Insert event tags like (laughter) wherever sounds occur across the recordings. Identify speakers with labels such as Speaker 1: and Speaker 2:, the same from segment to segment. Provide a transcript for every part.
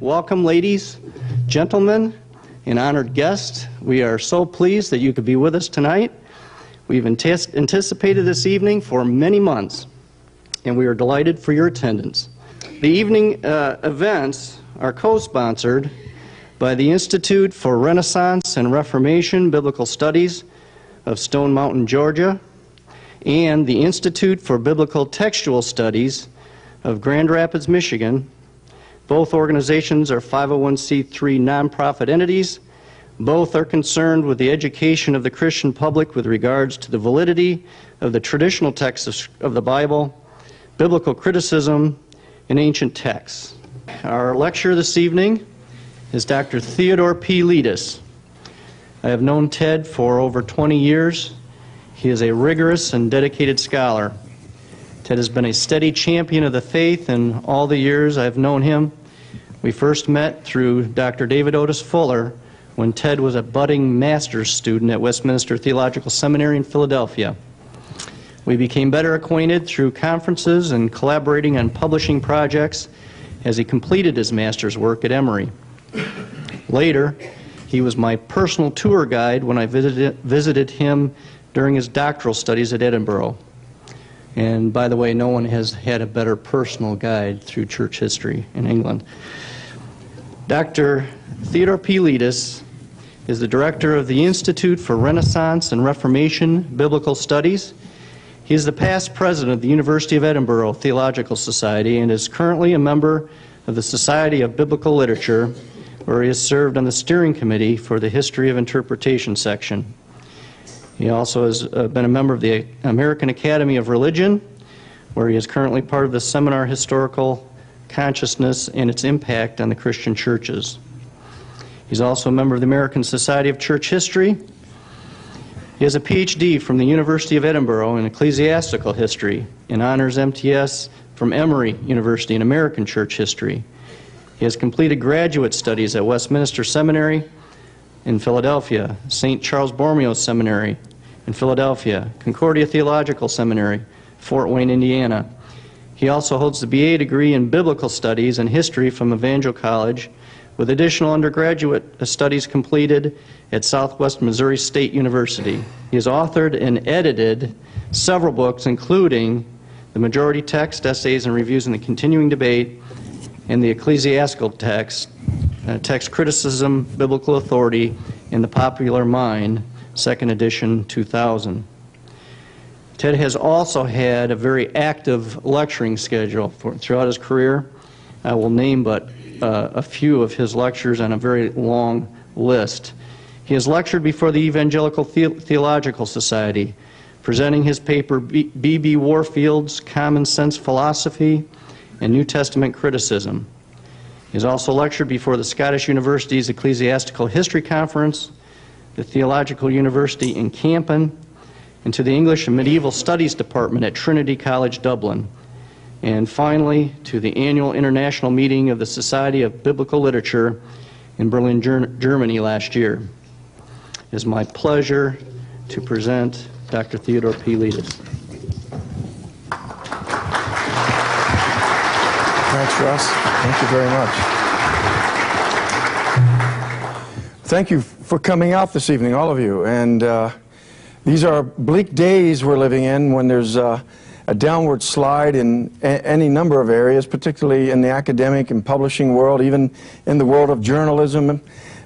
Speaker 1: Welcome, ladies, gentlemen, and honored guests. We are so pleased that you could be with us tonight. We've anticipated this evening for many months, and we are delighted for your attendance. The evening uh, events are co-sponsored by the Institute for Renaissance and Reformation Biblical Studies of Stone Mountain, Georgia, and the Institute for Biblical Textual Studies of Grand Rapids, Michigan, both organizations are 501c3 nonprofit entities. Both are concerned with the education of the Christian public with regards to the validity of the traditional texts of the Bible, biblical criticism, and ancient texts. Our lecturer this evening is Dr. Theodore P. Letis. I have known Ted for over 20 years. He is a rigorous and dedicated scholar. Ted has been a steady champion of the faith in all the years I've known him. We first met through Dr. David Otis Fuller when Ted was a budding master's student at Westminster Theological Seminary in Philadelphia. We became better acquainted through conferences and collaborating on publishing projects as he completed his master's work at Emory. Later, he was my personal tour guide when I visited, visited him during his doctoral studies at Edinburgh. And by the way, no one has had a better personal guide through church history in England. Dr. Theodore P. Letis is the director of the Institute for Renaissance and Reformation Biblical Studies. He is the past president of the University of Edinburgh Theological Society and is currently a member of the Society of Biblical Literature, where he has served on the steering committee for the History of Interpretation section. He also has uh, been a member of the American Academy of Religion, where he is currently part of the Seminar Historical Consciousness and its Impact on the Christian Churches. He's also a member of the American Society of Church History. He has a PhD from the University of Edinburgh in Ecclesiastical History and honors MTS from Emory University in American Church History. He has completed graduate studies at Westminster Seminary in Philadelphia, St. Charles Borromeo Seminary in Philadelphia, Concordia Theological Seminary, Fort Wayne, Indiana. He also holds the BA degree in Biblical Studies and History from Evangel College, with additional undergraduate studies completed at Southwest Missouri State University. He has authored and edited several books, including The Majority Text, Essays and Reviews in the Continuing Debate, and the Ecclesiastical Text, uh, Text Criticism, Biblical Authority, in the Popular Mind, second edition, 2000. Ted has also had a very active lecturing schedule for, throughout his career. I will name but uh, a few of his lectures on a very long list. He has lectured before the Evangelical the Theological Society, presenting his paper B.B. Warfield's Common Sense Philosophy and New Testament Criticism. He has also lectured before the Scottish University's Ecclesiastical History Conference, the Theological University in Kampen, and to the English and Medieval Studies Department at Trinity College Dublin. And finally, to the annual international meeting of the Society of Biblical Literature in Berlin, Germany last year. It is my pleasure to present Dr. Theodore P. Letis.
Speaker 2: Thanks, Russ. Thank you very much. Thank you for coming out this evening, all of you. And uh, these are bleak days we're living in when there's uh, a downward slide in any number of areas, particularly in the academic and publishing world, even in the world of journalism.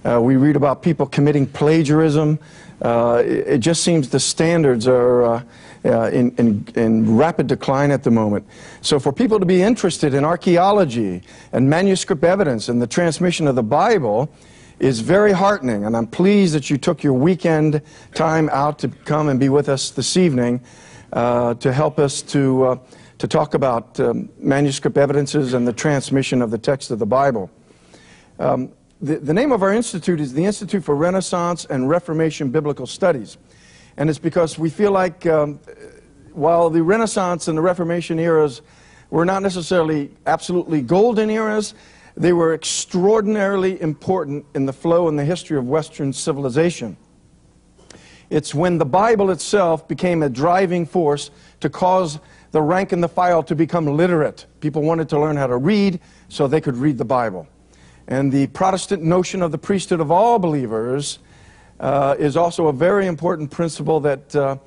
Speaker 2: Uh, we read about people committing plagiarism. Uh, it, it, just seems the standards are uh, uh, in, in, in, rapid decline at the moment. So for people to be interested in archaeology and manuscript evidence and the transmission of the Bible is very heartening, and I'm pleased that you took your weekend time out to come and be with us this evening uh, to help us to, uh, to talk about um, manuscript evidences and the transmission of the text of the Bible. Um, the, the name of our institute is the Institute for Renaissance and Reformation Biblical Studies. And it's because we feel like um, while the Renaissance and the Reformation eras were not necessarily absolutely golden eras, they were extraordinarily important in the flow and the history of Western civilization. It's when the Bible itself became a driving force to cause the rank and the file to become literate. People wanted to learn how to read so they could read the Bible. And the Protestant notion of the priesthood of all believers uh, is also a very important principle that uh,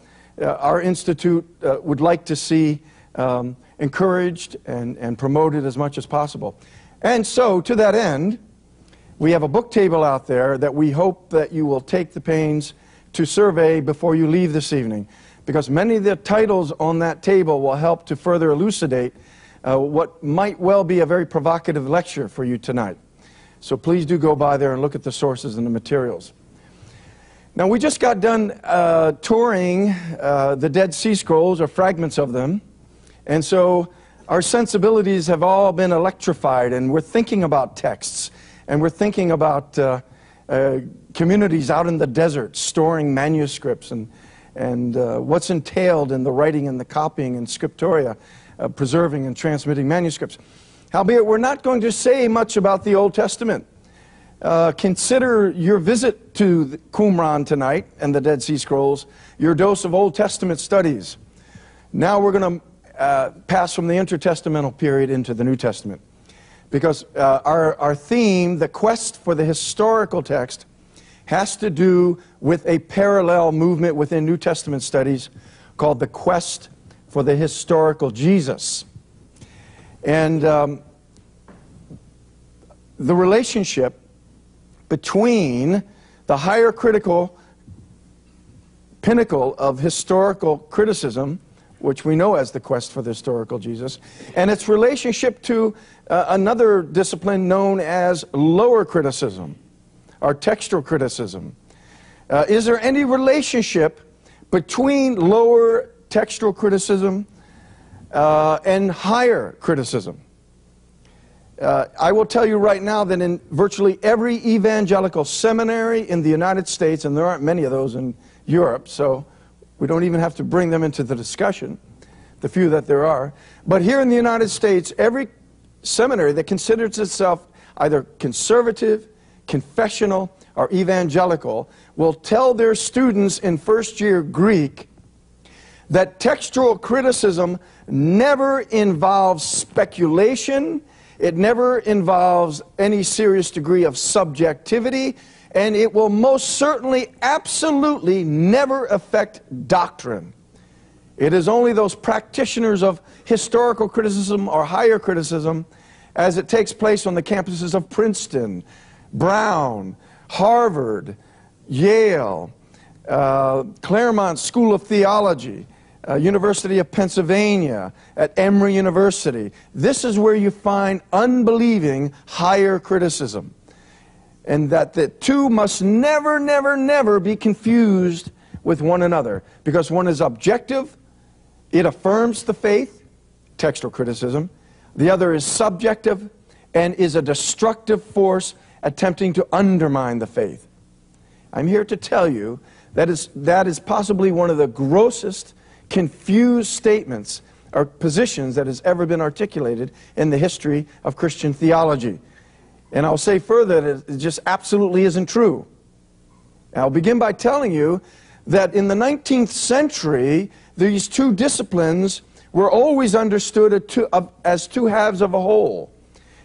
Speaker 2: uh, our institute uh, would like to see um, encouraged and, and promoted as much as possible. And so, to that end, we have a book table out there that we hope that you will take the pains to survey before you leave this evening, because many of the titles on that table will help to further elucidate uh, what might well be a very provocative lecture for you tonight. So please do go by there and look at the sources and the materials. Now, we just got done uh, touring uh, the Dead Sea Scrolls, or fragments of them, and so our sensibilities have all been electrified, and we're thinking about texts, and we're thinking about uh, uh communities out in the desert storing manuscripts and, and uh, what's entailed in the writing and the copying and scriptoria, uh, preserving and transmitting manuscripts. Howbeit, we're not going to say much about the Old Testament. Uh, consider your visit to Qumran tonight and the Dead Sea Scrolls your dose of Old Testament studies. Now we're going to uh, pass from the intertestamental period into the New Testament. Because uh, our, our theme, the quest for the historical text, has to do with a parallel movement within New Testament studies called the quest for the historical Jesus. And um, the relationship between the higher critical pinnacle of historical criticism, which we know as the quest for the historical Jesus, and its relationship to uh, another discipline known as lower criticism, or textual criticism. Uh, is there any relationship between lower textual criticism uh, and higher criticism? Uh, I will tell you right now that in virtually every evangelical seminary in the United States, and there aren't many of those in Europe, so we don't even have to bring them into the discussion, the few that there are. But here in the United States, every seminary that considers itself either conservative, confessional, or evangelical will tell their students in first year Greek that textual criticism never involves speculation it never involves any serious degree of subjectivity, and it will most certainly, absolutely never affect doctrine. It is only those practitioners of historical criticism or higher criticism as it takes place on the campuses of Princeton, Brown, Harvard, Yale, uh, Claremont School of Theology, uh, University of Pennsylvania, at Emory University. This is where you find unbelieving higher criticism. And that the two must never, never, never be confused with one another. Because one is objective, it affirms the faith, textual criticism. The other is subjective and is a destructive force attempting to undermine the faith. I'm here to tell you that is, that is possibly one of the grossest confused statements or positions that has ever been articulated in the history of Christian theology. And I'll say further that it just absolutely isn't true. I'll begin by telling you that in the 19th century, these two disciplines were always understood as two halves of a whole.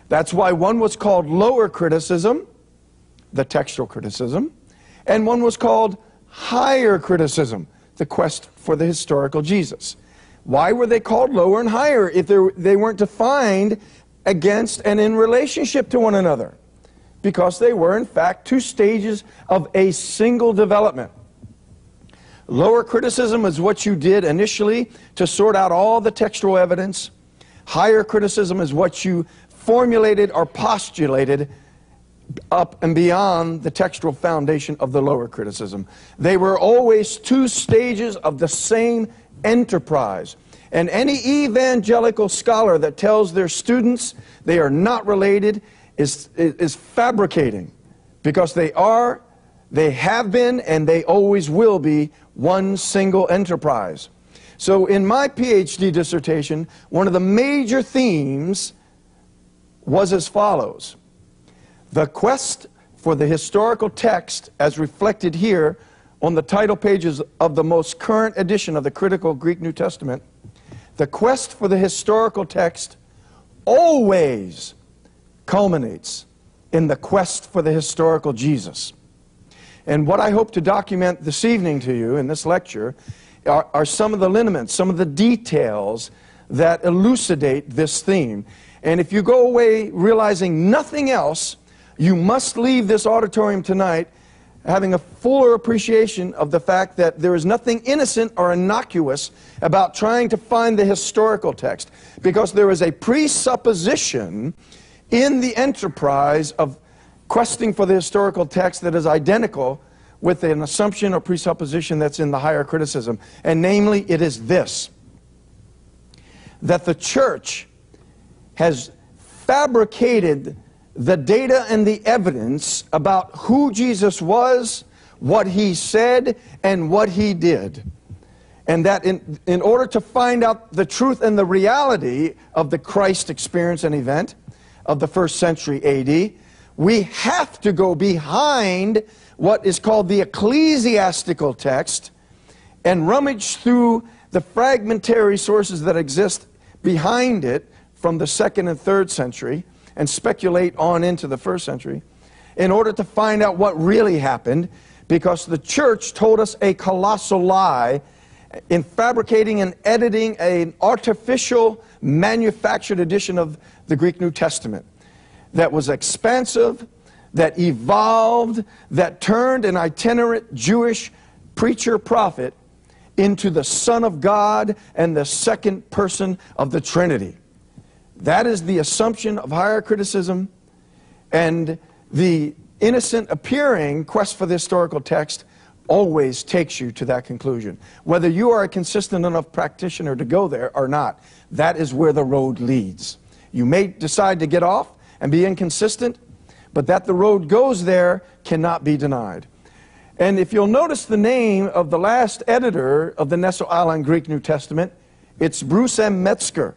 Speaker 2: That's why one was called lower criticism, the textual criticism, and one was called higher criticism, the quest for the historical Jesus. Why were they called lower and higher if they weren't defined against and in relationship to one another? Because they were, in fact, two stages of a single development. Lower criticism is what you did initially to sort out all the textual evidence. Higher criticism is what you formulated or postulated up and beyond the textual foundation of the lower criticism. They were always two stages of the same enterprise. And any evangelical scholar that tells their students they are not related is, is fabricating because they are, they have been, and they always will be one single enterprise. So, in my PhD dissertation, one of the major themes was as follows the quest for the historical text, as reflected here on the title pages of the most current edition of the Critical Greek New Testament, the quest for the historical text always culminates in the quest for the historical Jesus. And what I hope to document this evening to you in this lecture are, are some of the lineaments, some of the details that elucidate this theme. And if you go away realizing nothing else, you must leave this auditorium tonight having a fuller appreciation of the fact that there is nothing innocent or innocuous about trying to find the historical text, because there is a presupposition in the enterprise of questing for the historical text that is identical with an assumption or presupposition that's in the higher criticism. And namely, it is this that the church has fabricated the data and the evidence about who Jesus was, what he said, and what he did. And that in, in order to find out the truth and the reality of the Christ experience and event of the first century AD, we have to go behind what is called the ecclesiastical text and rummage through the fragmentary sources that exist behind it from the second and third century and speculate on into the first century in order to find out what really happened because the church told us a colossal lie in fabricating and editing an artificial manufactured edition of the Greek New Testament that was expansive, that evolved, that turned an itinerant Jewish preacher prophet into the Son of God and the second person of the Trinity. That is the assumption of higher criticism, and the innocent appearing quest for the historical text always takes you to that conclusion. Whether you are a consistent enough practitioner to go there or not, that is where the road leads. You may decide to get off and be inconsistent, but that the road goes there cannot be denied. And if you'll notice the name of the last editor of the Nestle Aland Greek New Testament, it's Bruce M. Metzger.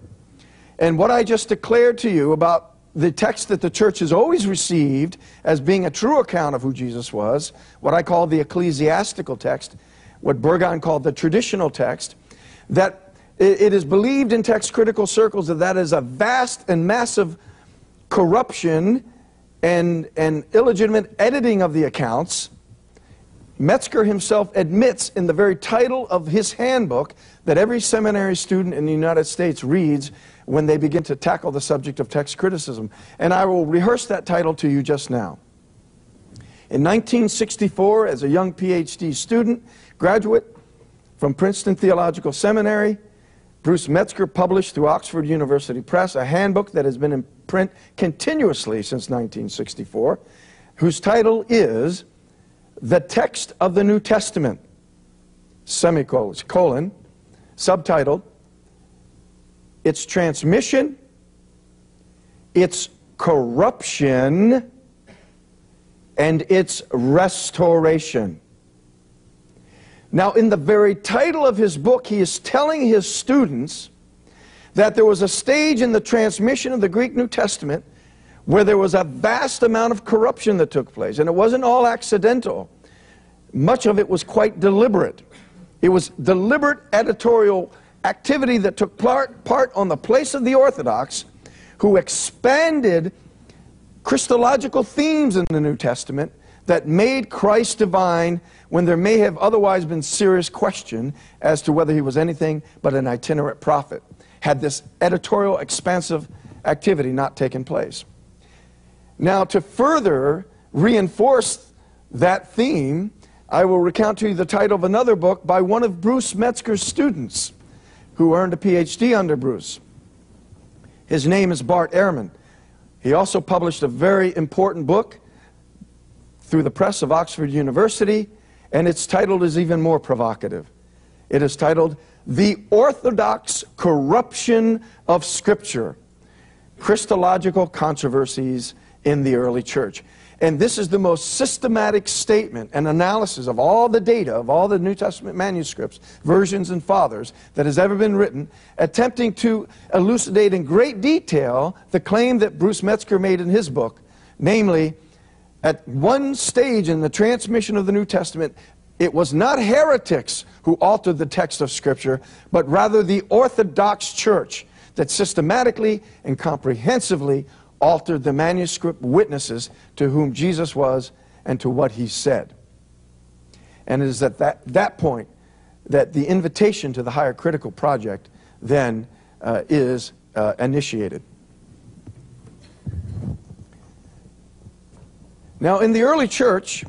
Speaker 2: And what I just declared to you about the text that the church has always received as being a true account of who Jesus was, what I call the ecclesiastical text, what Burgon called the traditional text, that it is believed in text critical circles that that is a vast and massive corruption and, and illegitimate editing of the accounts. Metzger himself admits in the very title of his handbook that every seminary student in the United States reads when they begin to tackle the subject of text criticism. And I will rehearse that title to you just now. In 1964, as a young PhD student, graduate from Princeton Theological Seminary, Bruce Metzger published through Oxford University Press a handbook that has been in print continuously since 1964, whose title is The Text of the New Testament, semicolon, colon, subtitled its transmission, its corruption, and its restoration. Now, in the very title of his book, he is telling his students that there was a stage in the transmission of the Greek New Testament where there was a vast amount of corruption that took place. And it wasn't all accidental, much of it was quite deliberate. It was deliberate editorial activity that took part, part on the place of the Orthodox who expanded Christological themes in the New Testament that made Christ divine when there may have otherwise been serious question as to whether he was anything but an itinerant prophet, had this editorial expansive activity not taken place. Now, to further reinforce that theme, I will recount to you the title of another book by one of Bruce Metzger's students who earned a PhD under Bruce. His name is Bart Ehrman. He also published a very important book through the press of Oxford University, and its title is even more provocative. It is titled The Orthodox Corruption of Scripture Christological Controversies in the Early Church. And this is the most systematic statement and analysis of all the data, of all the New Testament manuscripts, versions, and fathers that has ever been written, attempting to elucidate in great detail the claim that Bruce Metzger made in his book, namely, at one stage in the transmission of the New Testament, it was not heretics who altered the text of Scripture, but rather the Orthodox Church that systematically and comprehensively altered the manuscript witnesses to whom Jesus was and to what he said. And it is at that, that point that the invitation to the higher critical project then uh, is uh, initiated. Now, in the early church,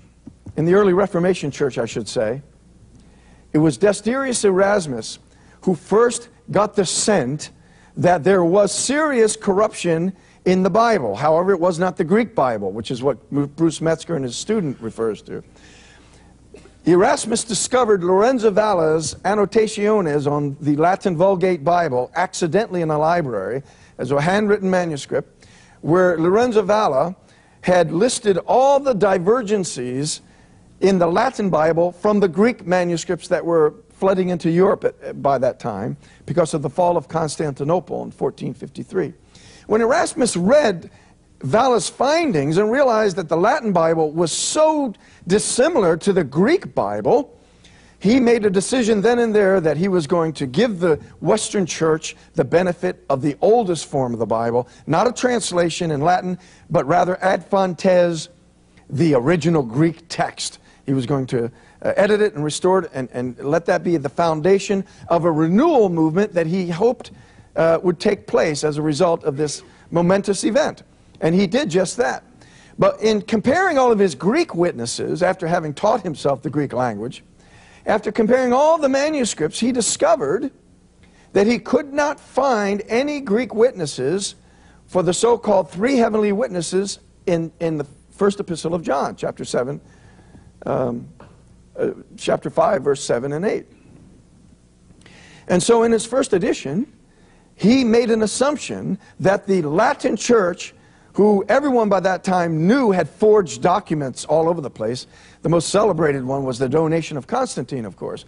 Speaker 2: in the early Reformation church, I should say, it was Desiderius Erasmus who first got the scent that there was serious corruption in the Bible. However, it was not the Greek Bible, which is what Bruce Metzger and his student refers to. Erasmus discovered Lorenzo Valla's Annotationes on the Latin Vulgate Bible accidentally in a library as a handwritten manuscript where Lorenzo Valla had listed all the divergencies in the Latin Bible from the Greek manuscripts that were flooding into Europe at, by that time because of the fall of Constantinople in 1453. When Erasmus read Valla's findings and realized that the Latin Bible was so dissimilar to the Greek Bible, he made a decision then and there that he was going to give the Western Church the benefit of the oldest form of the Bible, not a translation in Latin, but rather ad fontes, the original Greek text. He was going to uh, edit it and restore it and, and let that be the foundation of a renewal movement that he hoped uh, would take place as a result of this momentous event. And he did just that. But in comparing all of his Greek witnesses, after having taught himself the Greek language, after comparing all the manuscripts, he discovered that he could not find any Greek witnesses for the so called three heavenly witnesses in, in the first epistle of John, chapter 7, um, uh, chapter 5, verse 7 and 8. And so in his first edition, he made an assumption that the Latin church who everyone by that time knew had forged documents all over the place. The most celebrated one was the donation of Constantine, of course.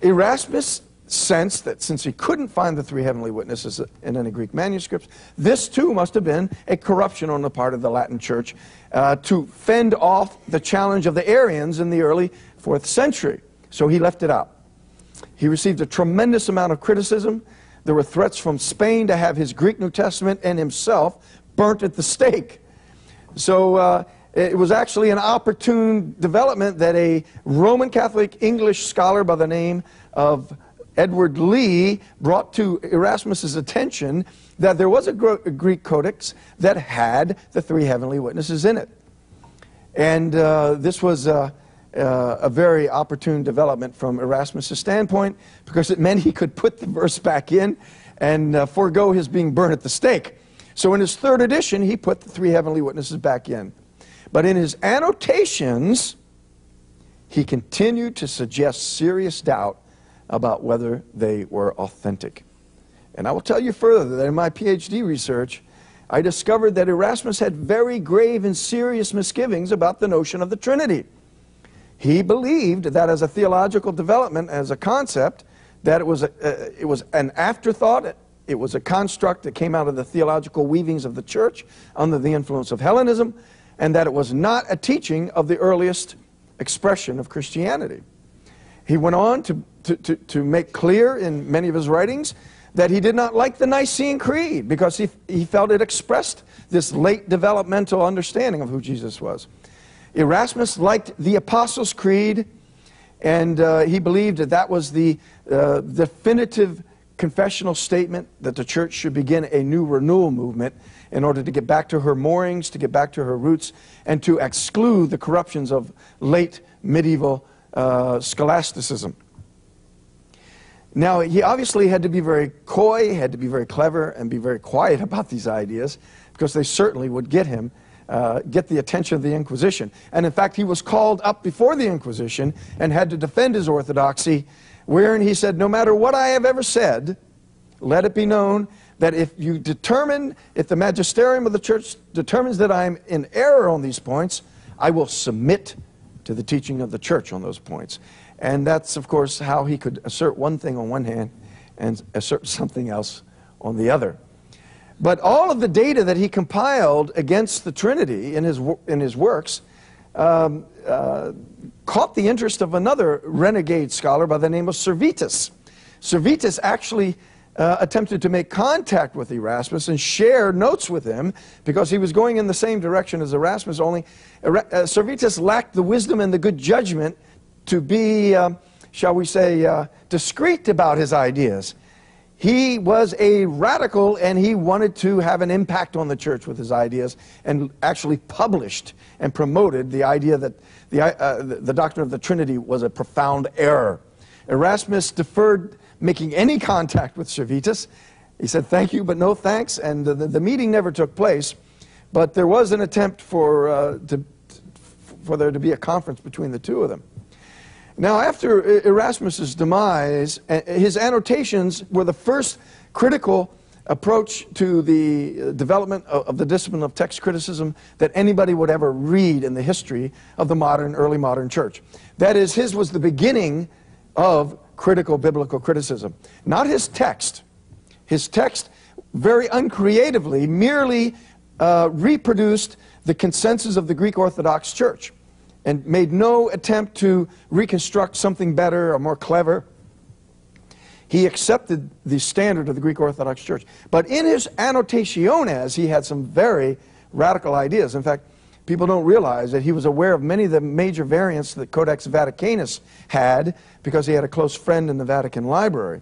Speaker 2: Erasmus sensed that since he couldn't find the three heavenly witnesses in any Greek manuscripts, this too must have been a corruption on the part of the Latin church uh, to fend off the challenge of the Arians in the early fourth century. So he left it out. He received a tremendous amount of criticism. There were threats from Spain to have his Greek New Testament and himself burnt at the stake. So uh, it was actually an opportune development that a Roman Catholic English scholar by the name of Edward Lee brought to Erasmus's attention that there was a, Greek codex that had the three heavenly witnesses in it. And uh, this was uh, uh, a very opportune development from Erasmus's standpoint because it meant he could put the verse back in and uh, forego his being burned at the stake. So in his third edition, he put the three heavenly witnesses back in. But in his annotations, he continued to suggest serious doubt about whether they were authentic. And I will tell you further that in my PhD research, I discovered that Erasmus had very grave and serious misgivings about the notion of the Trinity. He believed that as a theological development, as a concept, that it was, a, uh, it was an afterthought, it was a construct that came out of the theological weavings of the church under the influence of Hellenism, and that it was not a teaching of the earliest expression of Christianity. He went on to, to, to, to make clear in many of his writings that he did not like the Nicene Creed because he, he felt it expressed this late developmental understanding of who Jesus was. Erasmus liked the Apostles' Creed, and uh, he believed that that was the uh, definitive confessional statement that the church should begin a new renewal movement in order to get back to her moorings, to get back to her roots, and to exclude the corruptions of late medieval uh, scholasticism. Now, he obviously had to be very coy, had to be very clever, and be very quiet (laughs) about these ideas because they certainly would get him, uh, get the attention of the Inquisition. And in fact, he was called up before the Inquisition and had to defend his orthodoxy wherein he said, No matter what I have ever said, let it be known that if you determine, if the magisterium of the church determines that I'm in error on these points, I will submit to the teaching of the church on those points. And that's, of course, how he could assert one thing on one hand and assert something else on the other. But all of the data that he compiled against the Trinity in his, in his works um, uh, caught the interest of another renegade scholar by the name of Servetus. Servetus actually uh, attempted to make contact with Erasmus and share notes with him because he was going in the same direction as Erasmus, only uh, Servetus lacked the wisdom and the good judgment to be, um, shall we say, uh, discreet about his ideas. He was a radical and he wanted to have an impact on the church with his ideas and actually published and promoted the idea that the, uh, the doctrine of the Trinity was a profound error. Erasmus deferred making any contact with Servetus. He said, Thank you, but no thanks. And the, the meeting never took place. But there was an attempt for, uh, to, for there to be a conference between the two of them. Now, after Erasmus's demise, his annotations were the first critical approach to the uh, development of the discipline of text criticism that anybody would ever read in the history of the modern, early modern church. That is, his was the beginning of critical biblical criticism. Not his text. His text, very uncreatively, merely uh, reproduced the consensus of the Greek Orthodox Church and made no attempt to reconstruct something better or more clever. He accepted the standard of the Greek Orthodox Church. But in his annotationes, he had some very radical ideas. In fact, People don't realize that he was aware of many of the major variants that Codex Vaticanus had because he had a close friend in the Vatican Library.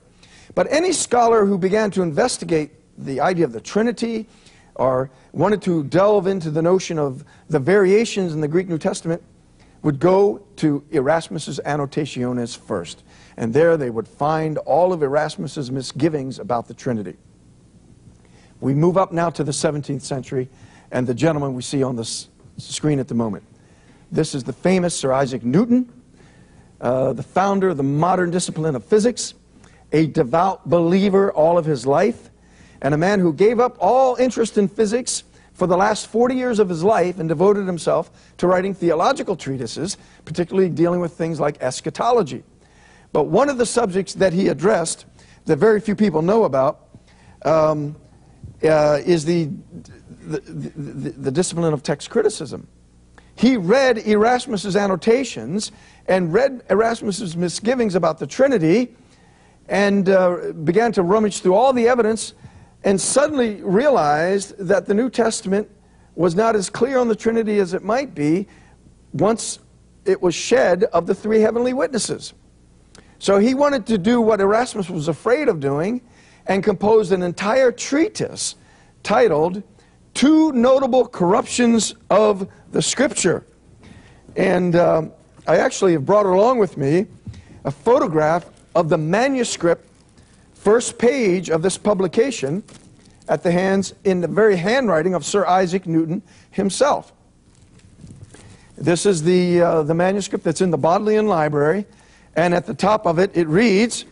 Speaker 2: But any scholar who began to investigate the idea of the Trinity or wanted to delve into the notion of the variations in the Greek New Testament would go to Erasmus's Annotationes first. And there they would find all of Erasmus's misgivings about the Trinity. We move up now to the 17th century, and the gentleman we see on the screen at the moment. This is the famous Sir Isaac Newton, uh, the founder of the modern discipline of physics, a devout believer all of his life, and a man who gave up all interest in physics for the last 40 years of his life and devoted himself to writing theological treatises, particularly dealing with things like eschatology. But one of the subjects that he addressed that very few people know about um, uh, is the the, the, the discipline of text criticism. He read Erasmus's annotations and read Erasmus's misgivings about the Trinity and uh, began to rummage through all the evidence and suddenly realized that the New Testament was not as clear on the Trinity as it might be once it was shed of the three heavenly witnesses. So he wanted to do what Erasmus was afraid of doing and composed an entire treatise titled two notable corruptions of the scripture. And uh, I actually have brought along with me a photograph of the manuscript first page of this publication at the hands in the very handwriting of Sir Isaac Newton himself. This is the, uh, the manuscript that's in the Bodleian Library, and at the top of it, it reads,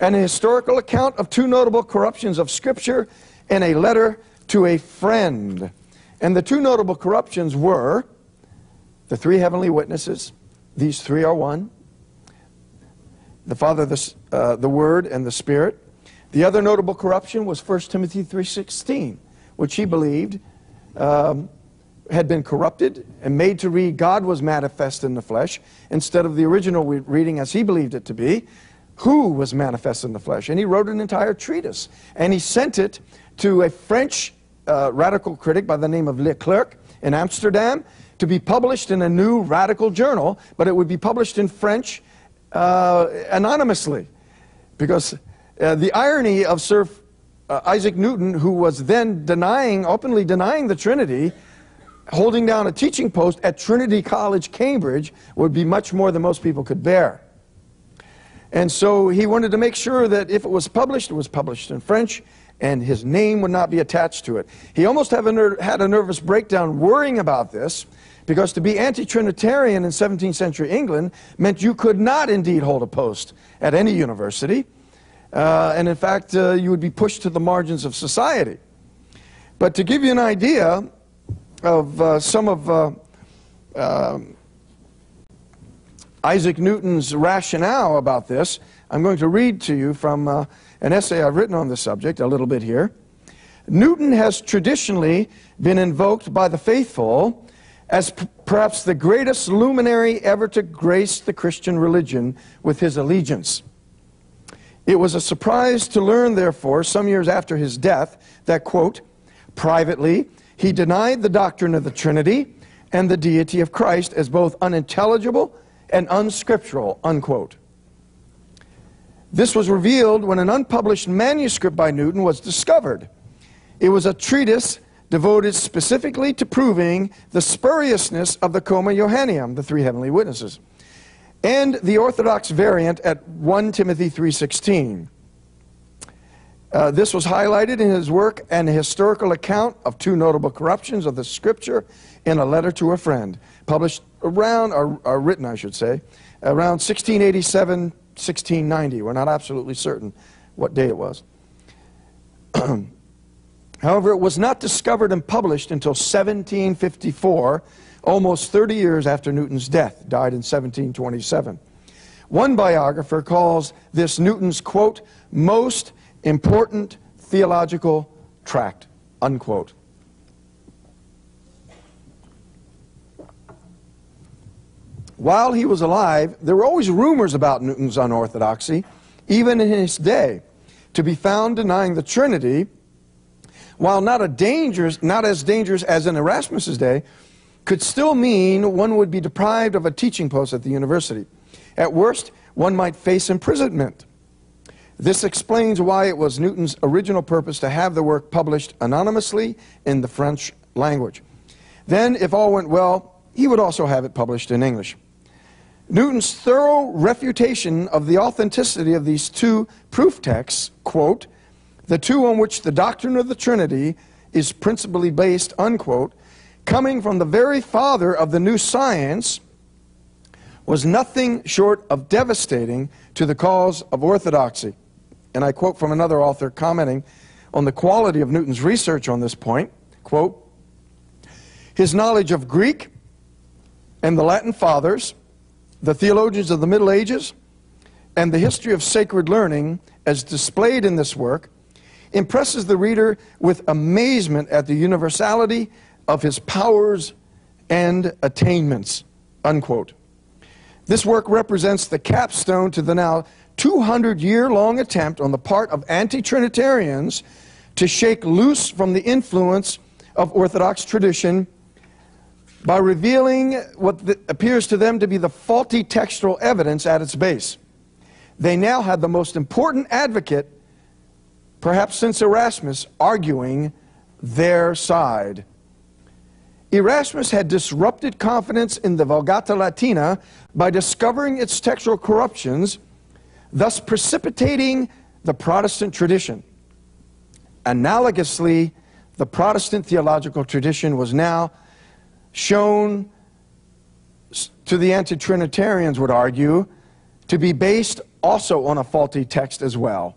Speaker 2: An historical account of two notable corruptions of Scripture in a letter to a friend. And the two notable corruptions were the three heavenly witnesses, these three are one, the Father, the, uh, the Word, and the Spirit. The other notable corruption was 1 Timothy 3.16, which he believed um, had been corrupted and made to read God was manifest in the flesh instead of the original reading as he believed it to be, who was manifest in the flesh. And he wrote an entire treatise. And he sent it to a French uh, radical critic by the name of Leclerc in Amsterdam to be published in a new radical journal, but it would be published in French uh, anonymously. Because uh, the irony of Sir uh, Isaac Newton, who was then denying, openly denying the Trinity, holding down a teaching post at Trinity College, Cambridge, would be much more than most people could bear. And so he wanted to make sure that if it was published, it was published in French, and his name would not be attached to it. He almost a had a nervous breakdown worrying about this because to be anti Trinitarian in 17th century England meant you could not indeed hold a post at any university. Uh, and in fact, uh, you would be pushed to the margins of society. But to give you an idea of uh, some of uh, um, Isaac Newton's rationale about this, I'm going to read to you from uh, an essay I've written on the subject a little bit here. Newton has traditionally been invoked by the faithful as perhaps the greatest luminary ever to grace the Christian religion with his allegiance. It was a surprise to learn, therefore, some years after his death, that, quote, privately, he denied the doctrine of the Trinity and the deity of Christ as both unintelligible and unscriptural, unquote. This was revealed when an unpublished manuscript by Newton was discovered. It was a treatise devoted specifically to proving the spuriousness of the Comma Johanneum, the three heavenly witnesses, and the Orthodox variant at 1 Timothy 3.16. Uh, this was highlighted in his work An Historical Account of Two Notable Corruptions of the Scripture in a Letter to a Friend, published around, or, or written, I should say, around 1687, 1690. We're not absolutely certain what day it was. (clears throat) However, it was not discovered and published until 1754, almost 30 years after Newton's death, died in 1727. One biographer calls this Newton's, quote, most important theological tract, unquote. While he was alive, there were always rumors about Newton's unorthodoxy, even in his day. To be found denying the Trinity, while not, a dangerous, not as dangerous as in Erasmus's day, could still mean one would be deprived of a teaching post at the university. At worst, one might face imprisonment. This explains why it was Newton's original purpose to have the work published anonymously in the French language. Then, if all went well, he would also have it published in English. Newton's thorough refutation of the authenticity of these two proof texts, quote, the two on which the doctrine of the Trinity is principally based, unquote, coming from the very father of the new science, was nothing short of devastating to the cause of orthodoxy. And I quote from another author commenting on the quality of Newton's research on this point, quote, his knowledge of Greek and the Latin fathers, the theologians of the Middle Ages, and the history of sacred learning as displayed in this work impresses the reader with amazement at the universality of his powers and attainments. Unquote. This work represents the capstone to the now 200 year long attempt on the part of anti Trinitarians to shake loose from the influence of Orthodox tradition by revealing what appears to them to be the faulty textual evidence at its base. They now had the most important advocate perhaps since Erasmus, arguing their side. Erasmus had disrupted confidence in the Vulgata Latina by discovering its textual corruptions, thus precipitating the Protestant tradition. Analogously, the Protestant theological tradition was now shown to the anti Trinitarians, would argue, to be based also on a faulty text as well.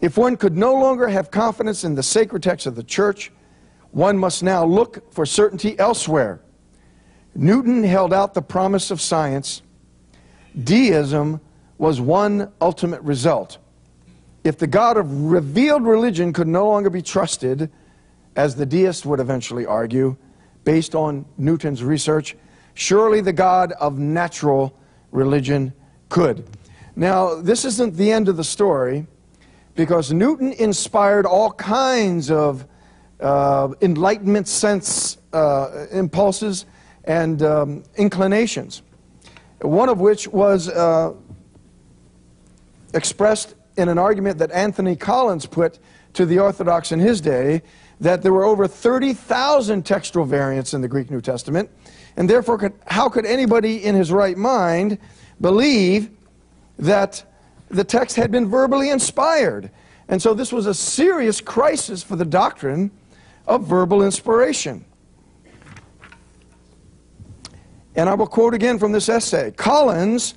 Speaker 2: If one could no longer have confidence in the sacred text of the church, one must now look for certainty elsewhere. Newton held out the promise of science. Deism was one ultimate result. If the God of revealed religion could no longer be trusted, as the deist would eventually argue, based on Newton's research, surely the God of natural religion could. Now, this isn't the end of the story because Newton inspired all kinds of uh, enlightenment sense uh, impulses and um, inclinations, one of which was uh, expressed in an argument that Anthony Collins put to the Orthodox in his day that there were over 30,000 textual variants in the Greek New Testament, and therefore, could, how could anybody in his right mind believe that the text had been verbally inspired. And so this was a serious crisis for the doctrine of verbal inspiration. And I will quote again from this essay Collins,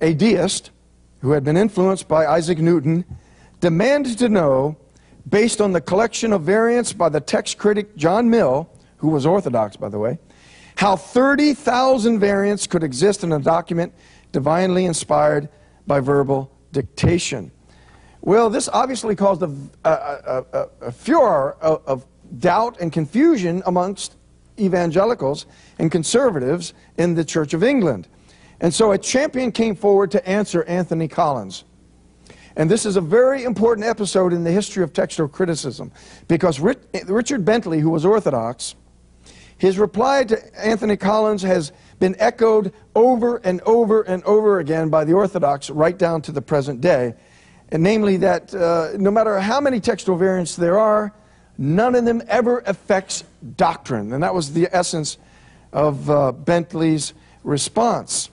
Speaker 2: a deist who had been influenced by Isaac Newton, demanded to know, based on the collection of variants by the text critic John Mill, who was Orthodox, by the way, how 30,000 variants could exist in a document divinely inspired by verbal dictation. Well, this obviously caused a, a, a, a furor of, of doubt and confusion amongst evangelicals and conservatives in the Church of England. And so a champion came forward to answer Anthony Collins. And this is a very important episode in the history of textual criticism because Richard Bentley, who was Orthodox, his reply to Anthony Collins has been echoed over and over and over again by the Orthodox right down to the present day. And namely, that uh, no matter how many textual variants there are, none of them ever affects doctrine. And that was the essence of uh, Bentley's response.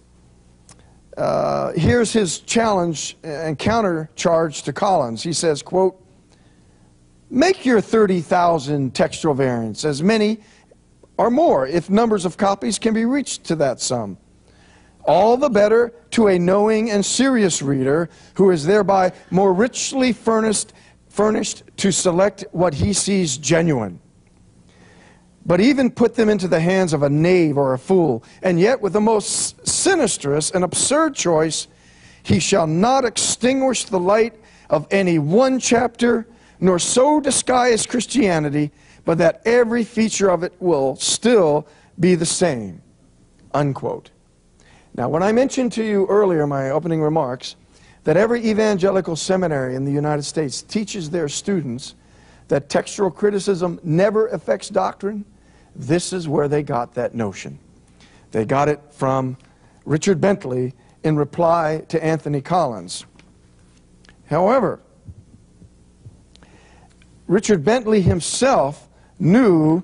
Speaker 2: Uh, here's his challenge and counter charge to Collins. He says, quote, make your 30,000 textual variants, as many or more, if numbers of copies can be reached to that sum. All the better to a knowing and serious reader who is thereby more richly furnished, furnished to select what he sees genuine but even put them into the hands of a knave or a fool. And yet, with the most sinistrous and absurd choice, he shall not extinguish the light of any one chapter, nor so disguise Christianity, but that every feature of it will still be the same. Unquote. Now, when I mentioned to you earlier, my opening remarks, that every evangelical seminary in the United States teaches their students that textual criticism never affects doctrine, this is where they got that notion. They got it from Richard Bentley in reply to Anthony Collins. However, Richard Bentley himself knew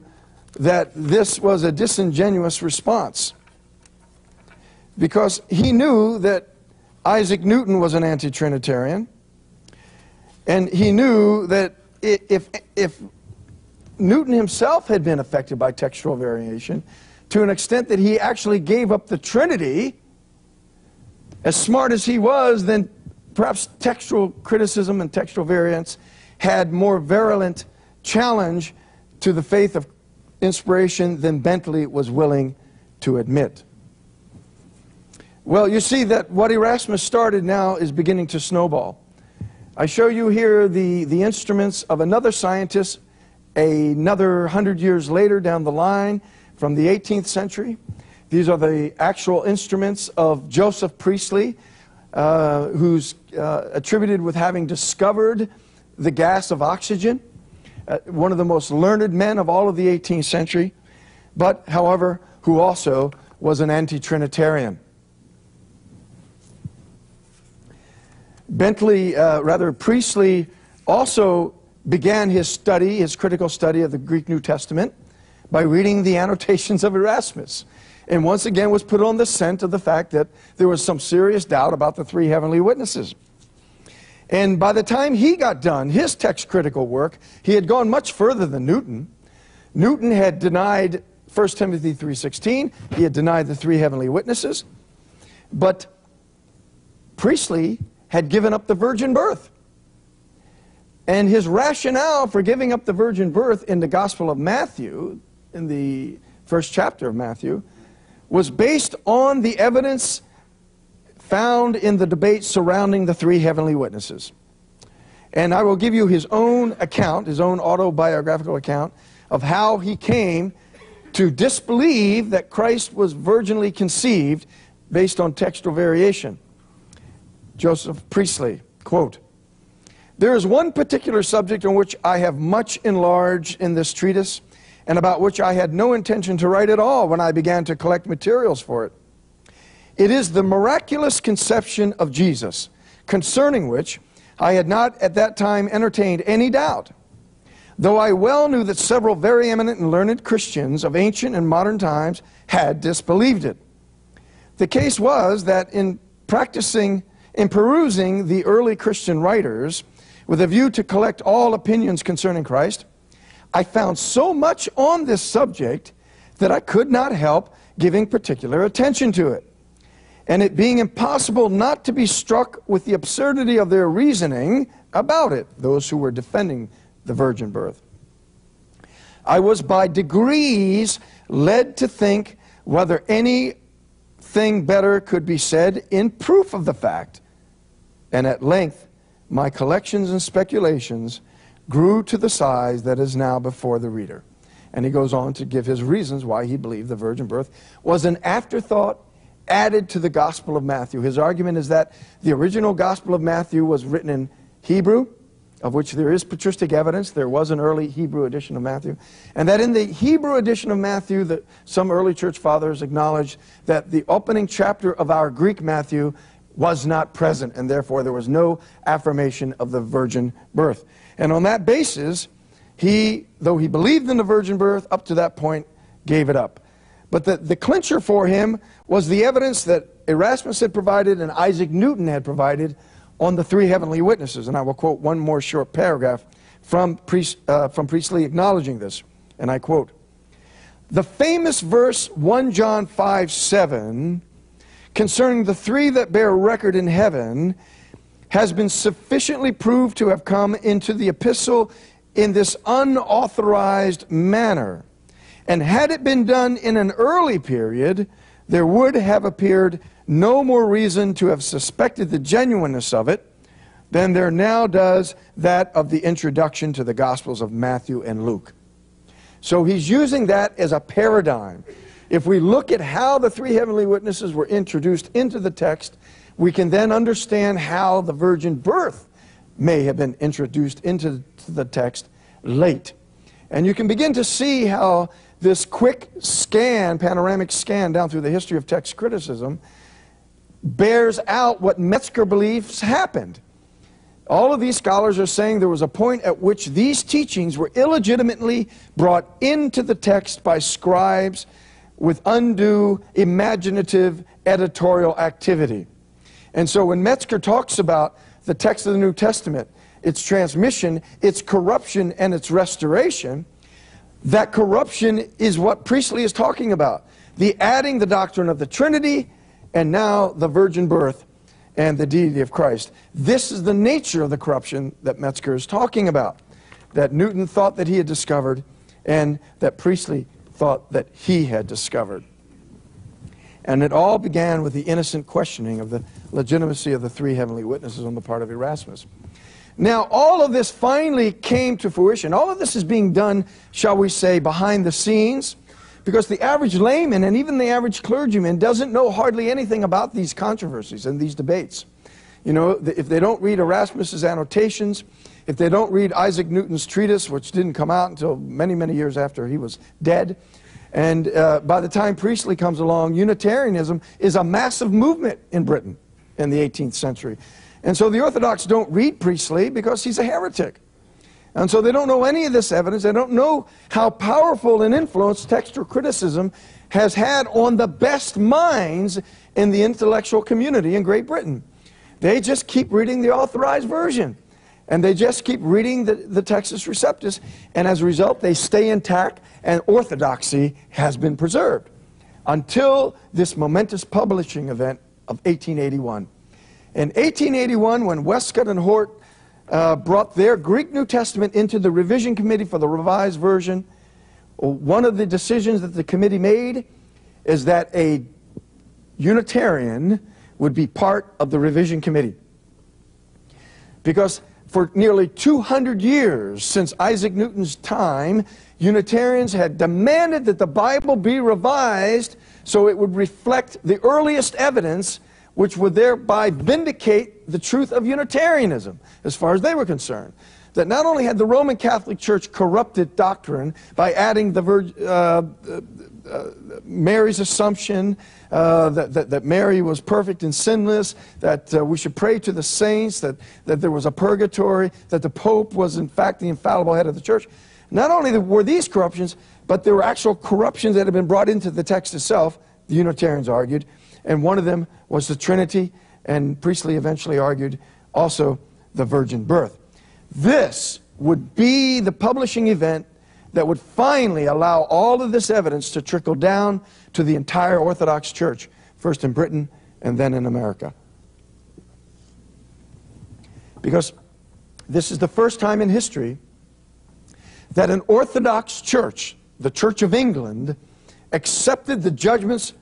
Speaker 2: that this was a disingenuous response because he knew that Isaac Newton was an anti Trinitarian, and he knew that if, if Newton himself had been affected by textual variation to an extent that he actually gave up the Trinity. As smart as he was, then perhaps textual criticism and textual variance had more virulent challenge to the faith of inspiration than Bentley was willing to admit. Well, you see that what Erasmus started now is beginning to snowball. I show you here the, the instruments of another scientist another hundred years later down the line from the 18th century. These are the actual instruments of Joseph Priestley, uh, who's uh, attributed with having discovered the gas of oxygen, uh, one of the most learned men of all of the 18th century, but, however, who also was an anti Bentley, uh, rather, Priestley also began his study, his critical study of the Greek New Testament, by reading the (laughs) annotations of Erasmus. And once again was put on the scent of the fact that there was some serious doubt about the three heavenly witnesses. And by the time he got done his text critical work, he had gone much further than Newton. Newton had denied 1 Timothy 3:16, he had denied the three heavenly witnesses, but Priestley had given up the virgin birth. And his rationale for giving up the virgin birth in the Gospel of Matthew, in the first chapter of Matthew, was based on the evidence found in the debate surrounding the three heavenly witnesses. And I will give you his own account, his own autobiographical account, of how he came to disbelieve that Christ was virginally conceived based on textual variation. Joseph Priestley, quote, there is one particular subject on which I have much enlarged in this treatise, and about which I had no intention to write at all when I began to collect materials for it. It is the miraculous conception of Jesus, concerning which I had not at that time entertained any doubt, though I well knew that several very eminent and learned Christians of ancient and modern times had disbelieved it. The case was that in practicing, in perusing the early Christian writers, with a view to collect all opinions concerning Christ, I found so much on this subject that I could not help giving particular attention to it. And it being impossible not to be struck with the absurdity of their reasoning about it, those who were defending the virgin birth. I was by degrees led to think whether anything better could be said in proof of the fact. And at length my collections and speculations grew to the size that is now before the reader. And he goes on to give his reasons why he believed the virgin birth was an afterthought added to the Gospel of Matthew. His argument is that the original Gospel of Matthew was written in Hebrew, of which there is patristic evidence. There was an early Hebrew edition of Matthew. And that in the Hebrew edition of Matthew, some early church fathers acknowledged that the opening chapter of our Greek Matthew was not present, and therefore there was no affirmation of the virgin birth. And on that basis, he, though he believed in the virgin birth, up to that point, gave it up. But the, the clincher for him was the evidence that Erasmus had provided and Isaac Newton had provided on the three heavenly witnesses. And I will quote one more short paragraph from, Priest, uh, from Priestley acknowledging this. And I quote The famous verse 1 John 5 7 concerning the three that bear record in heaven has been sufficiently proved to have come into the epistle in this unauthorized manner. And had it been done in an early period, there would have appeared no more reason to have suspected the genuineness of it than there now does that of the introduction to the Gospels of Matthew and Luke. So he's using that as a paradigm. If we look at how the three heavenly witnesses were introduced into the text, we can then understand how the virgin birth may have been introduced into the text late. And you can begin to see how this quick scan, panoramic scan down through the history of text criticism, bears out what Metzger believes happened. All of these scholars are saying there was a point at which these teachings were illegitimately brought into the text by scribes with undue imaginative editorial activity. And so when Metzger talks about the text of the New Testament, its transmission, its corruption, and its restoration, that corruption is what Priestley is talking about. The adding the doctrine of the Trinity and now the virgin birth and the deity of Christ. This is the nature of the corruption that Metzger is talking about, that Newton thought that he had discovered and that Priestley thought that he had discovered. And it all began with the innocent questioning of the legitimacy of the three heavenly witnesses on the part of Erasmus. Now, all of this finally came to fruition. All of this is being done, shall we say, behind the scenes, because the average layman and even the average clergyman doesn't know hardly anything about these controversies and these debates. You know, if they don't read Erasmus's annotations, if they don't read Isaac Newton's treatise, which didn't come out until many, many years after he was dead, and uh, by the time Priestley comes along, Unitarianism is a massive movement in Britain in the 18th century. And so the Orthodox don't read Priestley because he's a heretic. And so they don't know any of this evidence. They don't know how powerful an influence textual criticism has had on the best minds in the intellectual community in Great Britain. They just keep reading the authorized version. And they just keep reading the, the Textus Receptus. And as a result, they stay intact and orthodoxy has been preserved until this momentous publishing event of 1881. In 1881, when Westcott and Hort uh, brought their Greek New Testament into the revision committee for the revised version, one of the decisions that the committee made is that a Unitarian would be part of the revision committee. Because for nearly 200 years since Isaac Newton's time, Unitarians had demanded that the Bible be revised so it would reflect the earliest evidence which would thereby vindicate the truth of Unitarianism, as far as they were concerned. That not only had the Roman Catholic Church corrupted doctrine by adding the uh, uh, Mary's assumption uh, that, that, that, Mary was perfect and sinless, that uh, we should pray to the saints, that, that there was a purgatory, that the Pope was in fact the infallible head of the church. Not only were these corruptions, but there were actual corruptions that had been brought into the text itself, the Unitarians argued, and one of them was the Trinity, and Priestley eventually argued also the virgin birth. This would be the publishing event that would finally allow all of this evidence to trickle down to the entire Orthodox Church, first in Britain and then in America. Because this is the first time in history that an Orthodox church, the Church of England, accepted the judgments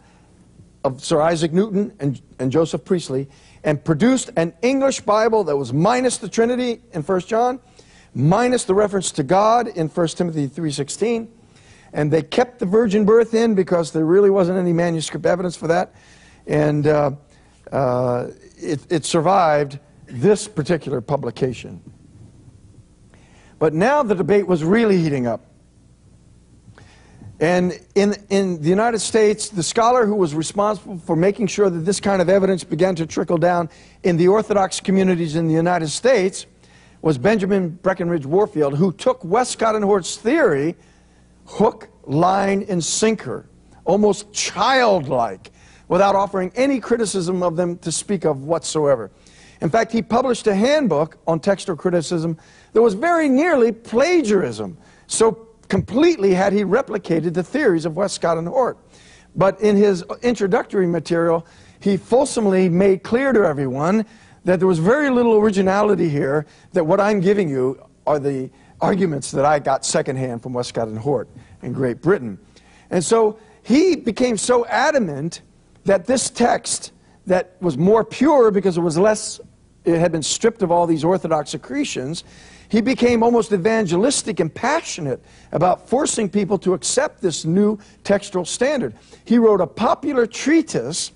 Speaker 2: of Sir Isaac Newton and, and Joseph Priestley and produced an English Bible that was minus the Trinity in 1 John, minus the reference to God in 1 Timothy 3.16, and they kept the virgin birth in because there really wasn't any manuscript evidence for that. And uh, uh, it, it survived this particular publication. But now the debate was really heating up. And in, in the United States, the scholar who was responsible for making sure that this kind of evidence began to trickle down in the Orthodox communities in the United States was Benjamin Breckinridge Warfield, who took Westcott and Hort's theory hook, line, and sinker, almost childlike, without offering any criticism of them to speak of whatsoever. In fact, he published a handbook on textual criticism that was very nearly plagiarism. So completely had he replicated the theories of Westcott and Hort. But in his introductory material, he fulsomely made clear to everyone that there was very little originality here, that what I'm giving you are the arguments that I got secondhand from Westcott and Hort in Great Britain. And so he became so adamant that this text that was more pure because it was less, it had been stripped of all these orthodox accretions, he became almost evangelistic and passionate about forcing people to accept this new textual standard. He wrote a popular treatise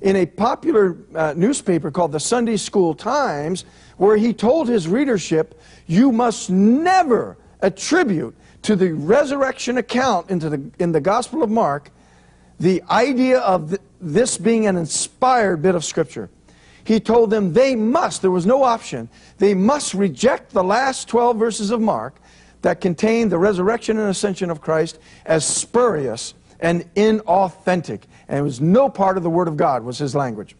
Speaker 2: in a popular uh, newspaper called the Sunday School Times, where he told his readership, You must never attribute to the resurrection account into the, in the Gospel of Mark the idea of th this being an inspired bit of Scripture. He told them they must, there was no option, they must reject the last 12 verses of Mark that contain the resurrection and ascension of Christ as spurious and inauthentic. And it was no part of the Word of God, was his language.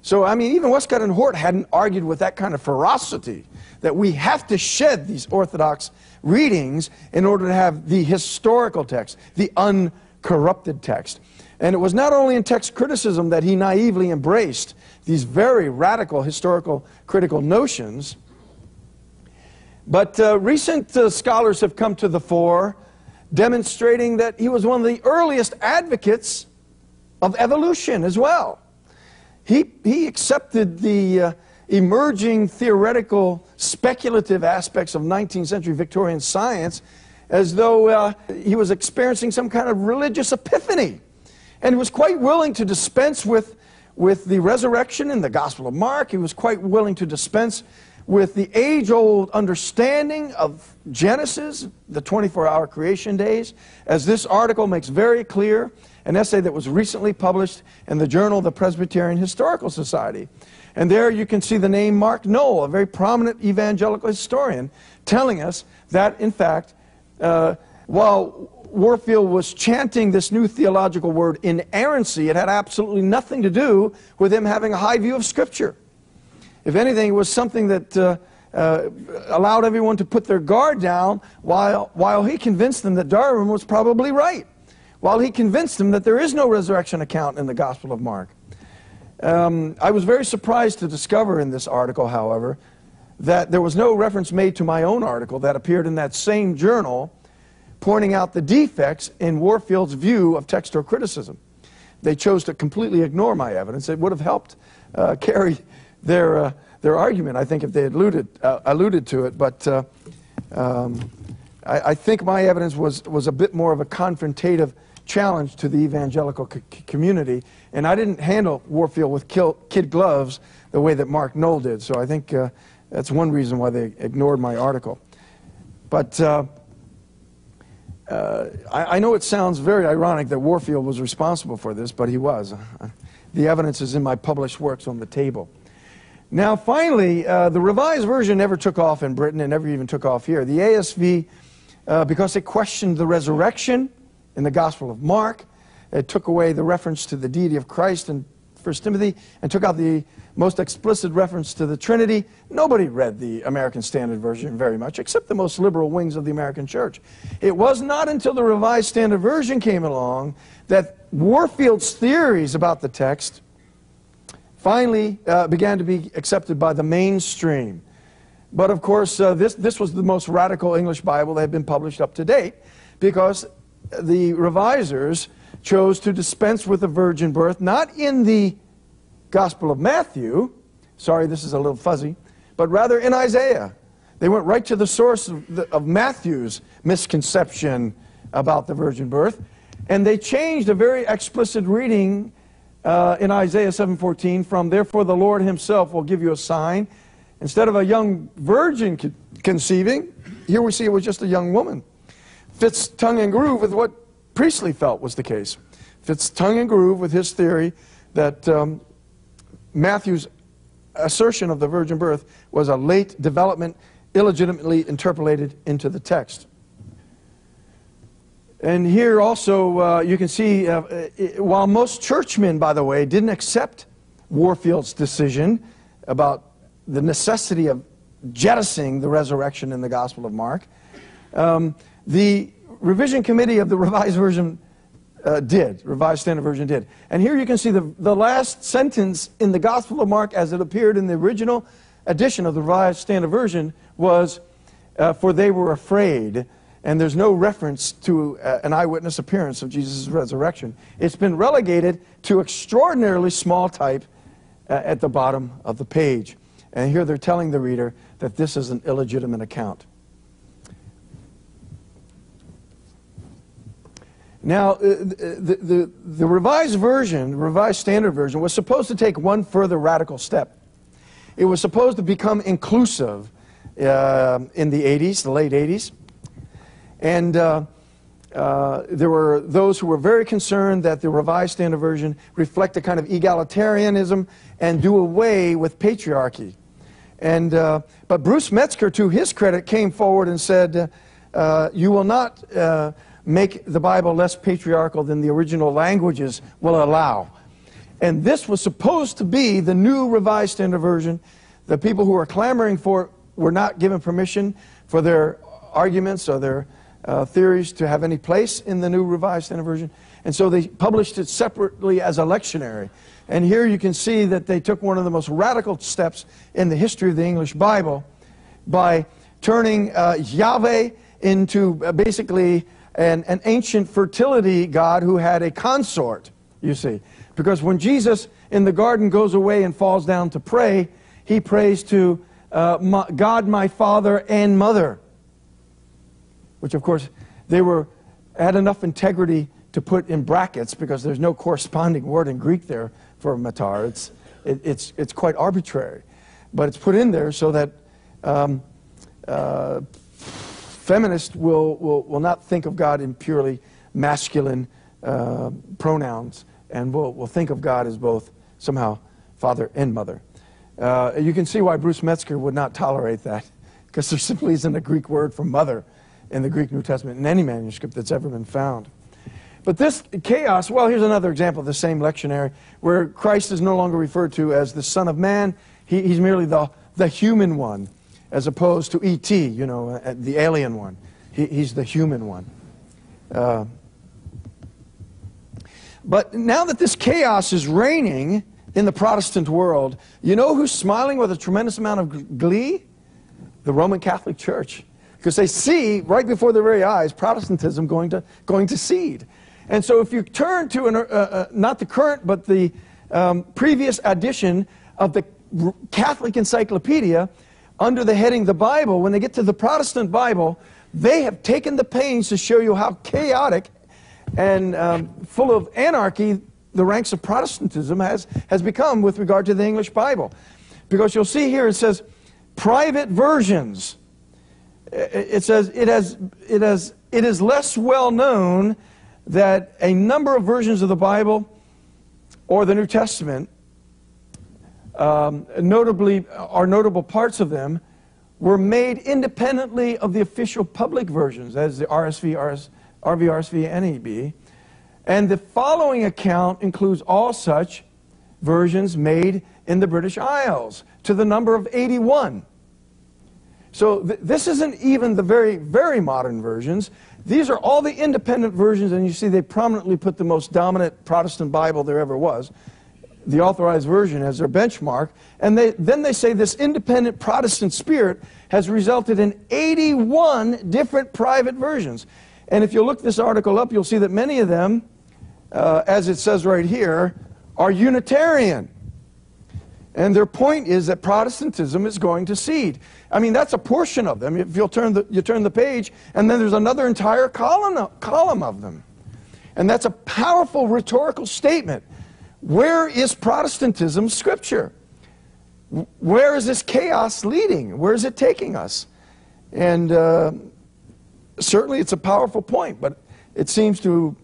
Speaker 2: So, I mean, even Westcott and Hort hadn't argued with that kind of ferocity that we have to shed these Orthodox readings in order to have the historical text, the uncorrupted text. And it was not only in text criticism that he naively embraced these very radical historical critical notions. But uh, recent uh, scholars have come to the fore demonstrating that he was one of the earliest advocates of evolution as well. He, he accepted the uh, emerging theoretical speculative aspects of 19th century Victorian science as though uh, he was experiencing some kind of religious epiphany and he was quite willing to dispense with with the resurrection in the Gospel of Mark. He was quite willing to dispense with the age old understanding of Genesis, the 24 hour creation days, as this article makes very clear, an essay that was recently published in the Journal of the Presbyterian Historical Society. And there you can see the name Mark Noll, a very prominent evangelical historian, telling us that, in fact, uh, while Warfield was chanting this new theological word, inerrancy, it had absolutely nothing to do with him having a high view of Scripture. If anything, it was something that uh, uh, allowed everyone to put their guard down while, while he convinced them that Darwin was probably right, while he convinced them that there is no resurrection account in the Gospel of Mark. Um, I was very surprised to discover in this article, however, that there was no reference made to my own article that appeared in that same journal pointing out the defects in Warfield's view of textual criticism. They chose to completely ignore my evidence. It would have helped uh, (laughs) carry their, uh, their argument, I think, if they alluded, uh, alluded to it. But uh, um, I, I, think my evidence was, was a bit more of a confrontative challenge to the evangelical community. And I didn't handle Warfield with kid gloves the way that Mark Noll did. So I think uh, that's one reason why they ignored my article. But uh, uh, I, I, know it sounds very ironic that Warfield was responsible for this, but he was. (laughs) The evidence is in my published works on the table. Now, finally, uh, the Revised Version never took off in Britain and never even took off here. The ASV, uh, because it questioned the resurrection in the Gospel of Mark, it took away the reference to the deity of Christ in 1 Timothy and took out the most explicit reference to the Trinity. Nobody read the American Standard Version very much, except the most liberal wings of the American church. It was not until the Revised Standard Version came along that Warfield's theories about the text finally uh, began to be accepted by the mainstream. But of course, uh, this, this was the most radical English Bible that had been published up to date because the revisers chose to dispense with the virgin birth, not in the Gospel of Matthew, sorry, this is a little fuzzy, but rather in Isaiah. They went right to the source of, the, of Matthew's misconception about the virgin birth, and they changed a very explicit reading uh, in Isaiah 7:14 from therefore the Lord himself will give you a sign. Instead of a young virgin con- conceiving here we see it was just a young woman. Fits tongue and groove with what Priestley felt was the case. Fits tongue and groove with his theory that um, Matthew's assertion of the virgin birth was a late development illegitimately interpolated into the text and here also, uh, you can see, uh, it, while most churchmen, by the way, didn't accept Warfield's decision about the necessity of jettisoning the resurrection in the Gospel of Mark, um, the revision committee of the (laughs) Revised Version uh, did, Revised Standard Version did. And here you can see the, the last sentence in the Gospel of Mark as it appeared in the original edition of the Revised Standard Version was, uh, For they were afraid and there's no reference to uh, an eyewitness appearance of Jesus' resurrection. It's been relegated to extraordinarily small type uh, at the bottom of the page. And here they're telling the reader that this is an illegitimate account. Now, uh, the, the, the revised version, revised standard version, was supposed to take one further radical step. It was supposed to become inclusive uh, in the 80s, the late 80s. And uh, uh, there were those who were very concerned that the Revised Standard Version reflect a kind of egalitarianism and do away with patriarchy. And, uh, but Bruce Metzger, to his credit, came forward and said, uh, You will not uh, make the Bible less patriarchal than the original languages will allow. And this was supposed to be the new Revised Standard Version. The people who were clamoring for it were not given permission for their arguments or their uh, theories to have any place in the New Revised Standard Version. And so they published it separately as a lectionary. And here you can see that they took one of the most radical steps in the history of the English Bible by turning uh, Yahweh into uh, basically an, an ancient fertility god who had a consort, you see. Because when Jesus in the garden goes away and falls down to pray, he prays to uh, my, God, my Father and Mother which of course they were had enough integrity to put in brackets because there's no corresponding word in Greek there for matar. It's, it, it's, it's quite arbitrary. But it's put in there so that um, uh, feminists will, will, will not think of God in purely masculine uh, pronouns and will, will think of God as both somehow father and mother. Uh, you can see why Bruce Metzger would not tolerate that because there simply isn't a Greek word for mother in the Greek New Testament in any manuscript that's ever been found. But this chaos, well, here's another example of the same lectionary where Christ is no longer referred to as the Son of Man. He, he's merely the, the human one, as opposed to E.T., you know, uh, the alien one. He, he's the human one. Uh, but now that this chaos is reigning in the Protestant world, you know who's smiling with a tremendous amount of glee? The Roman Catholic Church because they see right before their very eyes Protestantism going to, going to seed. And so if you turn to, an, uh, uh, not the current, but the um, previous edition of the Catholic Encyclopedia, under the heading The Bible, when they get to the Protestant Bible, they have taken the pains to show you how chaotic and um, full of anarchy the ranks of Protestantism has, has become with regard to the English Bible. Because you'll see here it says private versions it says it has, it has, it is less well known that a number of versions of the Bible or the New Testament, um, notably, are notable parts of them, were made independently of the official public versions, as the RSV, RS, RV, RSV, NEB. And the following account includes all such versions made in the British Isles to the number of 81. So th this isn't even the very, very modern versions. These are all the independent versions, and you see they prominently put the most dominant Protestant Bible there ever was, the authorized version, as their benchmark. And they, then they say this independent Protestant spirit has resulted in 81 different private versions. And if you look this article up, you'll see that many of them, uh, as it says right here, are Unitarian. And their point is that Protestantism is going to seed. I mean, that's a portion of them. If you'll turn the, you turn the page, and then there's another entire column, column of them. And that's a powerful rhetorical statement where is Protestantism scripture? Where is this chaos leading? Where is it taking us? And uh, certainly it's a powerful point, but it seems to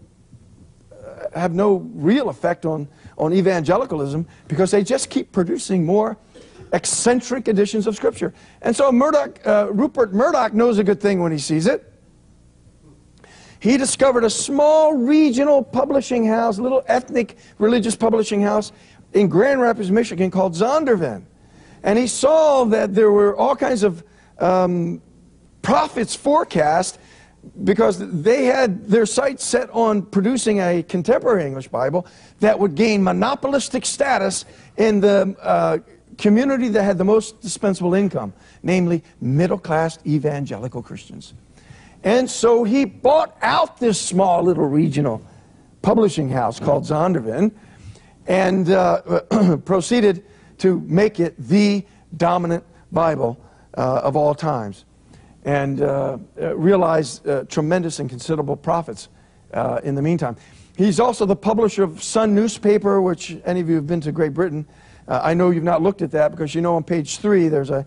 Speaker 2: uh, have no real effect on, on evangelicalism because they just keep producing more eccentric editions of Scripture. And so Murdoch, uh, Rupert Murdoch knows a good thing when he sees it. He discovered a small regional publishing house, a little ethnic religious publishing house in Grand Rapids, Michigan called Zondervan. And he saw that there were all kinds of um, profits forecast because they had their sights set on producing a contemporary English Bible that would gain monopolistic status in the uh, community that had the most dispensable income, namely middle class evangelical Christians. And so he bought out this small little regional publishing house called Zondervan and uh, (clears throat) proceeded to make it the dominant Bible uh, of all times and uh, realized uh, tremendous and considerable profits uh, in the meantime. He's also the publisher of Sun newspaper, which any of you have been to Great Britain. I know you've not looked at that because you know on page three there's a,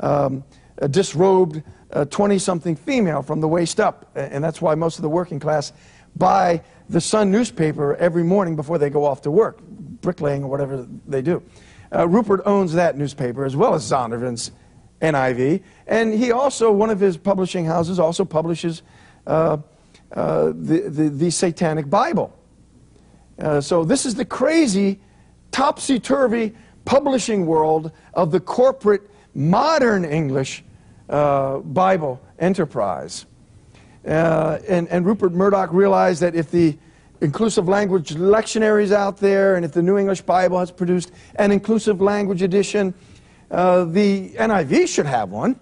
Speaker 2: um, a disrobed 20 something female from the waist up. And that's why most of the working class buy the Sun newspaper every morning before they go off to work, bricklaying or whatever they do. Uh, Rupert owns that newspaper as well as Zondervan's NIV. And he also, one of his publishing houses, also publishes uh, uh, the, the, the, Satanic Bible. Uh, so this is the crazy, topsy-turvy publishing world of the corporate modern English uh, Bible enterprise. Uh, and, and Rupert Murdoch realized that if the inclusive language lectionaries out there and if the New English Bible has produced an inclusive language edition, uh, the NIV should have one.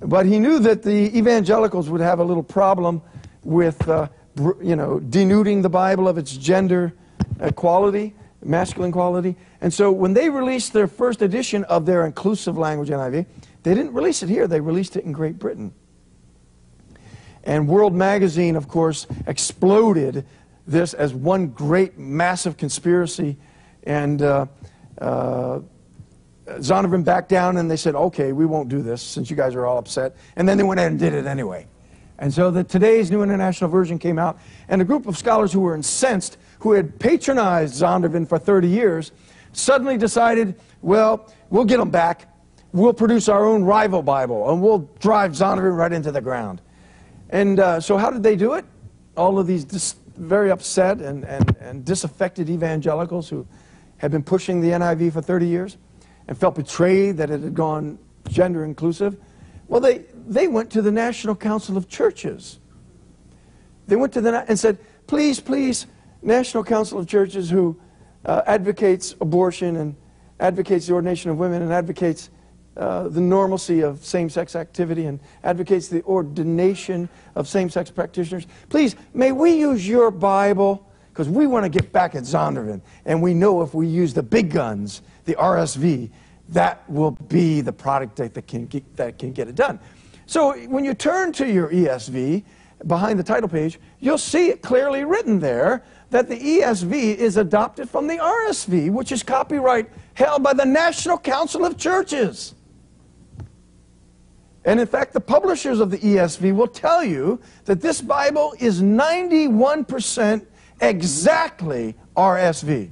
Speaker 2: But he knew that the evangelicals would have a little problem with, uh, you know, denuding the Bible of its gender quality, masculine quality. And so when they released their first edition of their inclusive language NIV, they didn't release it here, they released it in Great Britain. And World Magazine, of course, exploded this as one great, massive conspiracy. And uh, uh, Zondervan backed down and they said, okay, we won't do this since you guys are all upset. And then they went ahead and did it anyway. And so the, today's New International Version came out, and a group of scholars who were incensed, who had patronized Zondervan for 30 years, suddenly decided, well, we'll get them back. We'll produce our own rival Bible, and we'll drive Zondervan right into the ground. And uh, so how did they do it? All of these very upset and, and, and disaffected evangelicals who had been pushing the NIV for 30 years and felt betrayed that it had gone gender inclusive. Well, they, they went to the National Council of Churches. They went to the and said, please, please, National Council of Churches who uh, advocates abortion and advocates the ordination of women and advocates uh, the normalcy of same-sex activity and advocates the ordination of same-sex practitioners. Please, may we use your Bible because we want to get back at Zondervan, and we know if we use the big guns, the RSV, that will be the product that can get, that can get it done. So when you turn to your ESV, behind the title page, you'll see it clearly written there that the ESV is adopted from the RSV, which is copyright held by the National Council of Churches. And in fact, the publishers of the ESV will tell you that this Bible is 91% exactly RSV.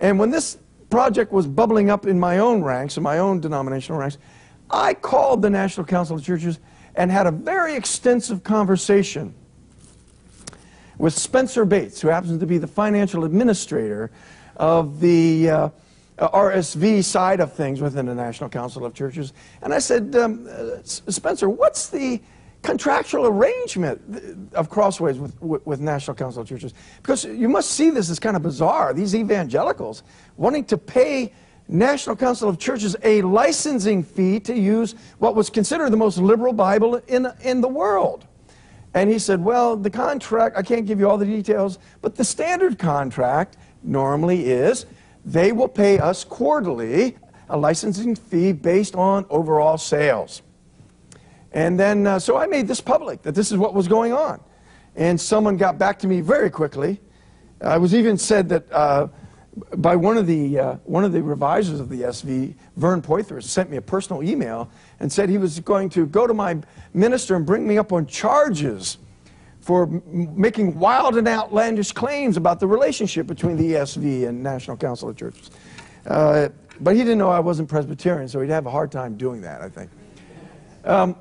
Speaker 2: And when this project was bubbling up in my own ranks, in my own denominational ranks, I called the National Council of Churches and had a very extensive conversation with Spencer Bates, who happens to be the financial administrator of the uh, RSV side of things within the National Council of Churches. And I said, um, uh, Spencer, what's the contractual arrangement of Crossways with, with, with, National Council of Churches. Because you must see this as kind of bizarre. These evangelicals wanting to pay National Council of Churches a licensing fee to use what was considered the most liberal Bible in, in the world. And he said, well, the contract, I can't give you all the details, but the standard contract normally is they will pay us quarterly a licensing fee based on overall sales. And then, uh, so I made this public, that this is what was going on. And someone got back to me very quickly I was even said that uh, by one of the uh, one of the revisers of the SV, Vern Poythress, sent me a personal email and said he was going to go to my minister and bring me up on charges for making wild and outlandish claims about the relationship between the ESV and National Council of Churches. Uh, but he didn't know I wasn't Presbyterian, so he'd have a hard time doing that, I think. Um,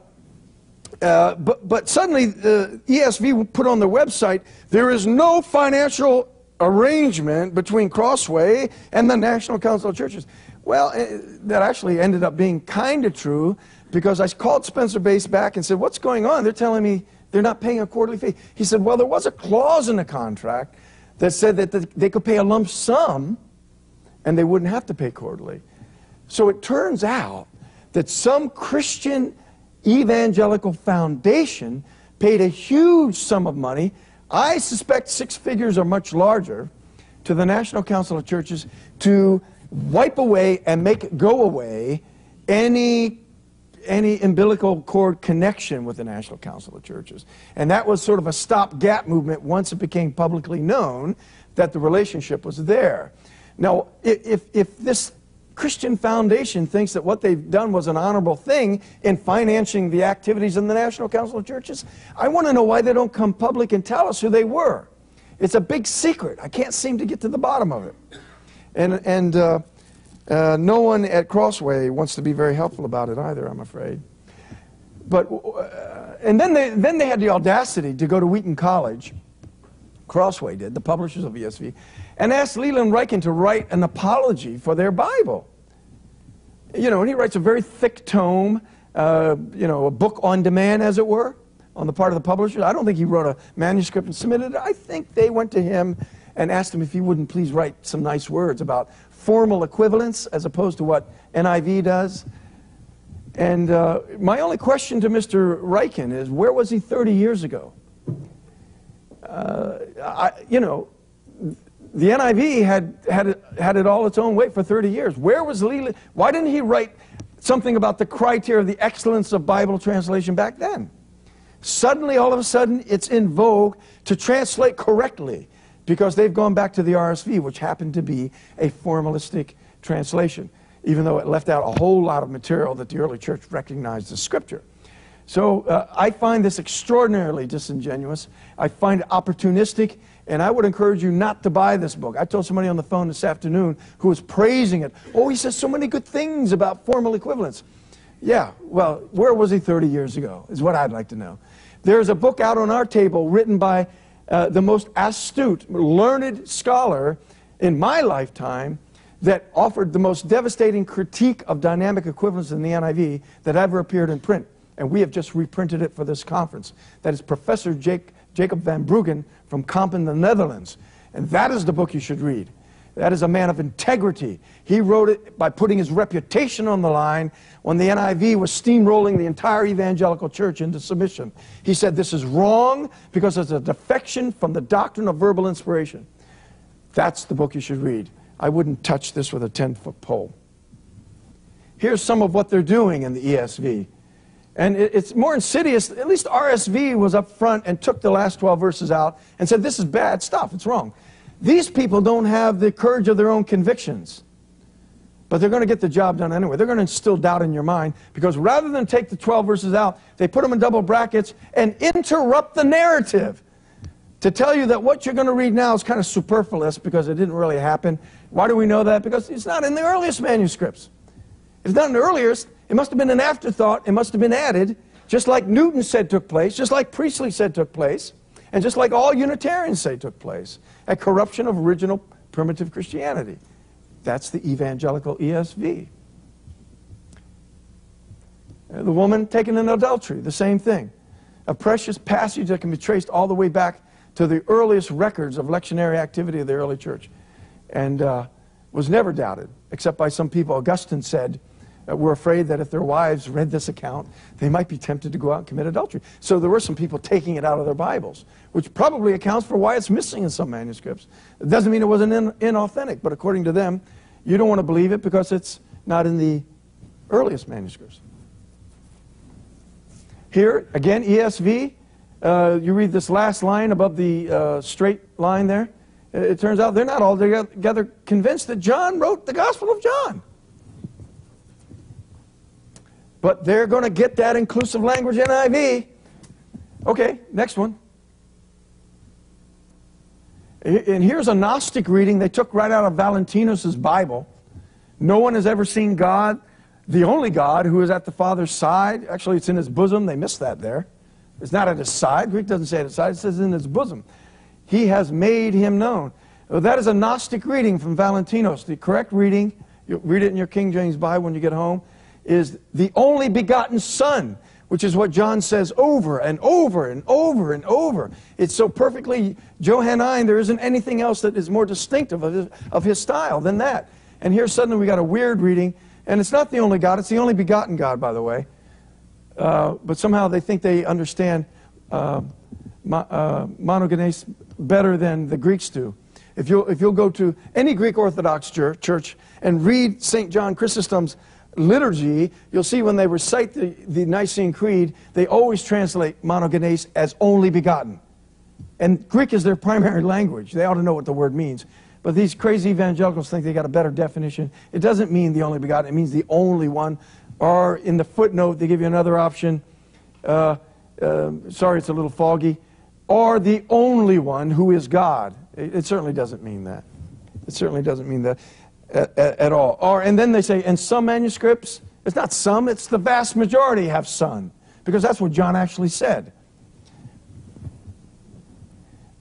Speaker 2: uh, but, but suddenly the ESV put on their website, there is no financial arrangement between Crossway and the National Council of Churches. Well, eh, that actually ended up being kind of true because I called Spencer Bass back and said, What's going on? They're telling me they're not paying a quarterly fee. He said, Well, there was a clause in the contract that said that the, they could pay a lump sum and they wouldn't have to pay quarterly. So it turns out that some Christian evangelical foundation paid a huge sum of money. I suspect six figures are much larger to the National Council of Churches to wipe away and make go away any any umbilical cord connection with the National Council of Churches. And that was sort of a stopgap movement once it became publicly known that the relationship was there. Now, if, if this Christian Foundation thinks that what they've done was an honorable thing in financing the activities in the National Council of Churches, I want to know why they don't come public and tell us who they were. It's a big secret. I can't seem to get to the bottom of it. And, and uh, uh, no one at Crossway wants to be very helpful about it either, I'm afraid. But, uh, and then they, then they had the audacity to go to Wheaton College, Crossway did, the publishers of ESV, and asked Leland Ryken to write an apology for their Bible. You know, and he writes a very thick tome, uh, you know, a book on demand, as it were, on the part of the publishers. I don't think he wrote a manuscript and submitted it. I think they went to him and asked him if he wouldn't please write some nice words about formal equivalence as opposed to what NIV does. And uh, my only question to Mr. Ryken is where was he 30 years ago? Uh, I, you know, the NIV had, had, it, had it all its own way for 30 years. Where was Leland? Why didn't he write something about the criteria of the excellence of Bible translation back then? Suddenly, all of a sudden, it's in vogue to translate correctly because they've gone back to the RSV, which happened to be a formalistic translation, even though it left out a whole lot of material that the early church recognized as scripture. So uh, I find this extraordinarily disingenuous. I find it opportunistic, and I would encourage you not to buy this book. I told somebody on the phone this afternoon who was praising it. Oh, he says so many good things about formal equivalence. Yeah, well, where was he 30 years ago, is what I'd like to know. There's a book out on our table written by uh, the most astute, learned scholar in my lifetime that offered the most devastating critique of dynamic equivalence in the NIV that ever appeared in print and we have just reprinted it for this conference. That is Professor Jake, Jacob van Bruggen from Kampen, the Netherlands. And that is the book you should read. That is a man of integrity. He wrote it by putting his reputation on the line when the NIV was steamrolling the entire evangelical church into submission. He said this is wrong because it's a defection from the doctrine of verbal inspiration. That's the book you should read. I wouldn't touch this with a 10 foot pole. Here's some of what they're doing in the ESV. And it's more insidious. At least RSV was up front and took the last 12 verses out and said, This is bad stuff. It's wrong. These people don't have the courage of their own convictions. But they're going to get the job done anyway. They're going to instill doubt in your mind because rather than take the 12 verses out, they put them in double brackets and interrupt the narrative to tell you that what you're going to read now is kind of superfluous because it didn't really happen. Why do we know that? Because it's not in the earliest manuscripts. It's not in the earliest, it must have been an afterthought. It must have been added, just like Newton said took place, just like Priestley said took place, and just like all Unitarians say took place. A corruption of original primitive Christianity. That's the evangelical ESV. Uh, the woman taken in adultery, the same thing. A precious passage that can be traced all the way back to the earliest records of lectionary activity of the early church and uh, was never doubted, except by some people. Augustine said, were afraid that if their wives read this account, they might be tempted to go out and commit adultery. So there were some people taking it out of their Bibles, which probably accounts for why it's missing in some manuscripts. It doesn't mean it wasn't in, inauthentic, but according to them, you don't want to believe it because it's not in the earliest manuscripts. Here, again, ESV, uh, you read this last line above the uh, straight line there. It it turns out they're not all together convinced that John wrote the Gospel of John. But they're going to get that inclusive language NIV. Okay, next one. And here's a Gnostic reading they took right out of Valentinus' Bible. No one has ever seen God, the only God who is at the Father's side. Actually, it's in his bosom. They missed that there. It's not at his side. Greek doesn't say at his side, it says in his bosom. He has made him known. Well, that is a Gnostic reading from Valentinus. The correct reading, you read it in your King James Bible when you get home, is the only begotten Son, which is what John says over and over and over and over. It's so perfectly Johannine, there isn't anything else that is more distinctive of his, of his style than that. And here suddenly we got a weird reading, and it's not the only God, it's the only begotten God, by the way. Uh, but somehow they think they understand uh, uh, monogenes better than the Greeks do. If you'll, if you'll go to any Greek Orthodox church, church and read St. John Chrysostom's liturgy, you'll see when they recite the, the Nicene Creed, they always translate monogenes as only begotten. And Greek is their primary language. They ought to know what the word means. But these crazy evangelicals think they got a better definition. It doesn't mean the only begotten, it means the only one. Or in the footnote, they give you another option. Uh, uh, sorry, it's a little foggy. Or the only one who is God. It, it certainly doesn't mean that. It certainly doesn't mean that at, at, all. Or, and then they say, in some manuscripts, it's not some, it's the vast majority have son. Because that's what John actually said.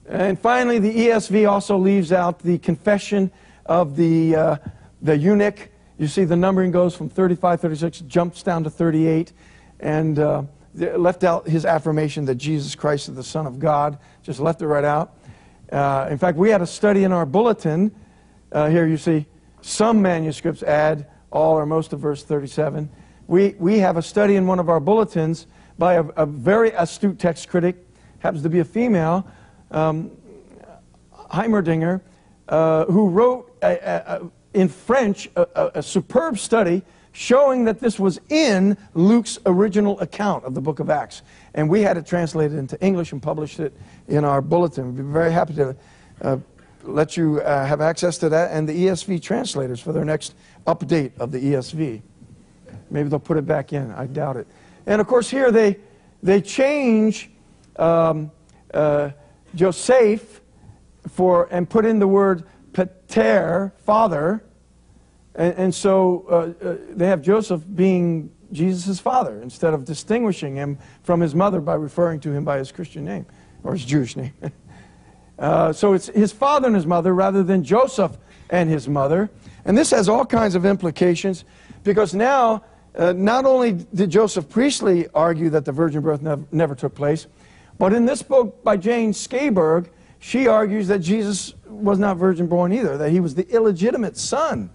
Speaker 2: And finally, the ESV also leaves out the confession of the, uh, the eunuch. You see, the numbering goes from 35, 36, jumps down to 38, and uh, left out his affirmation that Jesus Christ is the Son of God. Just left it right out. Uh, in fact, we had a study in our bulletin. Uh, here you see some manuscripts add all or most of verse 37. We, we have a study in one of our bulletins by a, a very astute text critic, happens to be a female, um, Heimerdinger, uh, who wrote a, a, in French a, superb study showing that this was in Luke's original account of the book of Acts. And we had it translated into English and published it in our bulletin. We'd be very happy to uh, let you uh, have access to that and the ESV translators for their next update of the ESV. Maybe they'll put it back in. I doubt it. And of course, here they, they change um, uh, Joseph for, and put in the word pater, father. And, and so uh, uh, they have Joseph being Jesus' father instead of distinguishing him from his mother by referring to him by his Christian name or his Jewish name. (laughs) uh, so it's his father and his mother rather than Joseph and his mother. And this has all kinds of implications because now uh, not only did Joseph Priestley argue that the virgin birth nev never took place, but in this book by Jane Schaberg, she argues that Jesus was not virgin born either, that he was the illegitimate son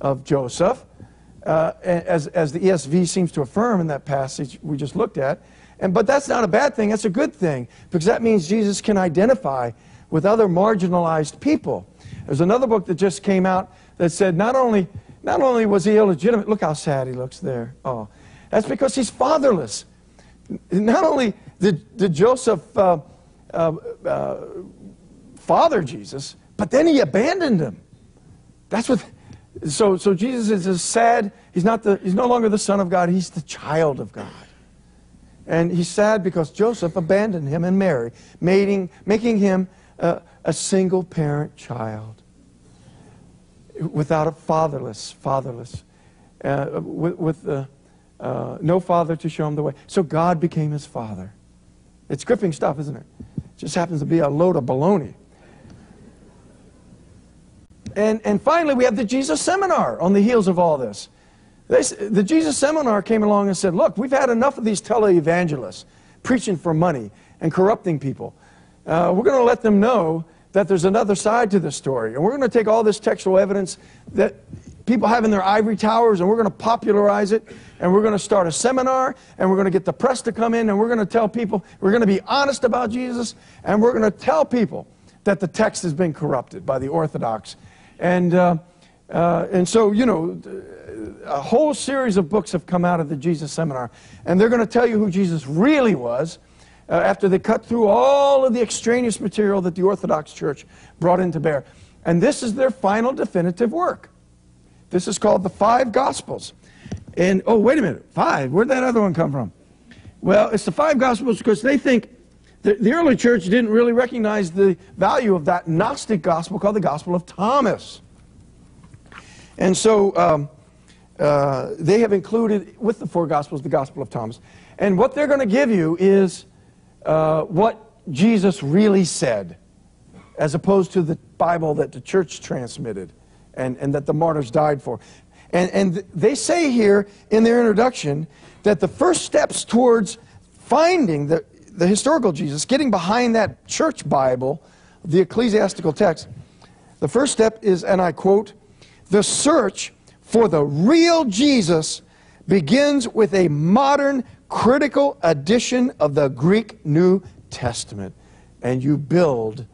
Speaker 2: of Joseph, uh, as, as the ESV seems to affirm in that passage we just looked at. And, but that's not a bad thing, that's a good thing, because that means Jesus can identify with other marginalized people. There's another book that just came out that said not only, not only was he illegitimate, look how sad he looks there. Oh, that's because he's fatherless. Not only did, did Joseph uh, uh, uh, father Jesus, but then he abandoned him. That's what. So, so Jesus is sad. He's not the. He's no longer the son of God. He's the child of God. And he's sad because Joseph abandoned him and Mary, making, making him a, a single parent child without a fatherless, fatherless, uh, with, with uh, uh, no father to show him the way. So God became his father. It's gripping stuff, isn't it? it just happens to be a load of baloney. And, and finally, we have the Jesus Seminar on the heels of all this. They, the Jesus Seminar came along and said, look, we've had enough of these televangelists preaching for money and corrupting people. Uh, we're going to let them know that there's another side to this story. And we're going to take all this textual evidence that people have in their ivory towers and we're going to popularize it and we're going to start a seminar and we're going to get the press to come in and we're going to tell people, we're going to be honest about Jesus and we're going to tell people that the text has been corrupted by the Orthodox. And, uh, uh, and so, you know, a whole series of books have come out of the Jesus Seminar. And they're going to tell you who Jesus really was. Uh, after they cut through all of the extraneous material that the Orthodox Church brought into bear. And this is their final definitive work. This is called the Five Gospels. And, oh, wait a minute, five? Where'd that other one come from? Well, it's the five Gospels because they think the, the early church didn't really recognize the value of that Gnostic gospel called the Gospel of Thomas. And so um, uh, they have included with the four Gospels the Gospel of Thomas. And what they're going to give you is uh, what Jesus really said, as opposed to the Bible that the church transmitted and, and that the martyrs died for. And, and they say here in their introduction that the first steps towards finding the, the historical Jesus, getting behind that church Bible, the ecclesiastical text, the first step is, and I quote, the search for the real Jesus begins with a modern critical edition of the Greek New Testament, and you build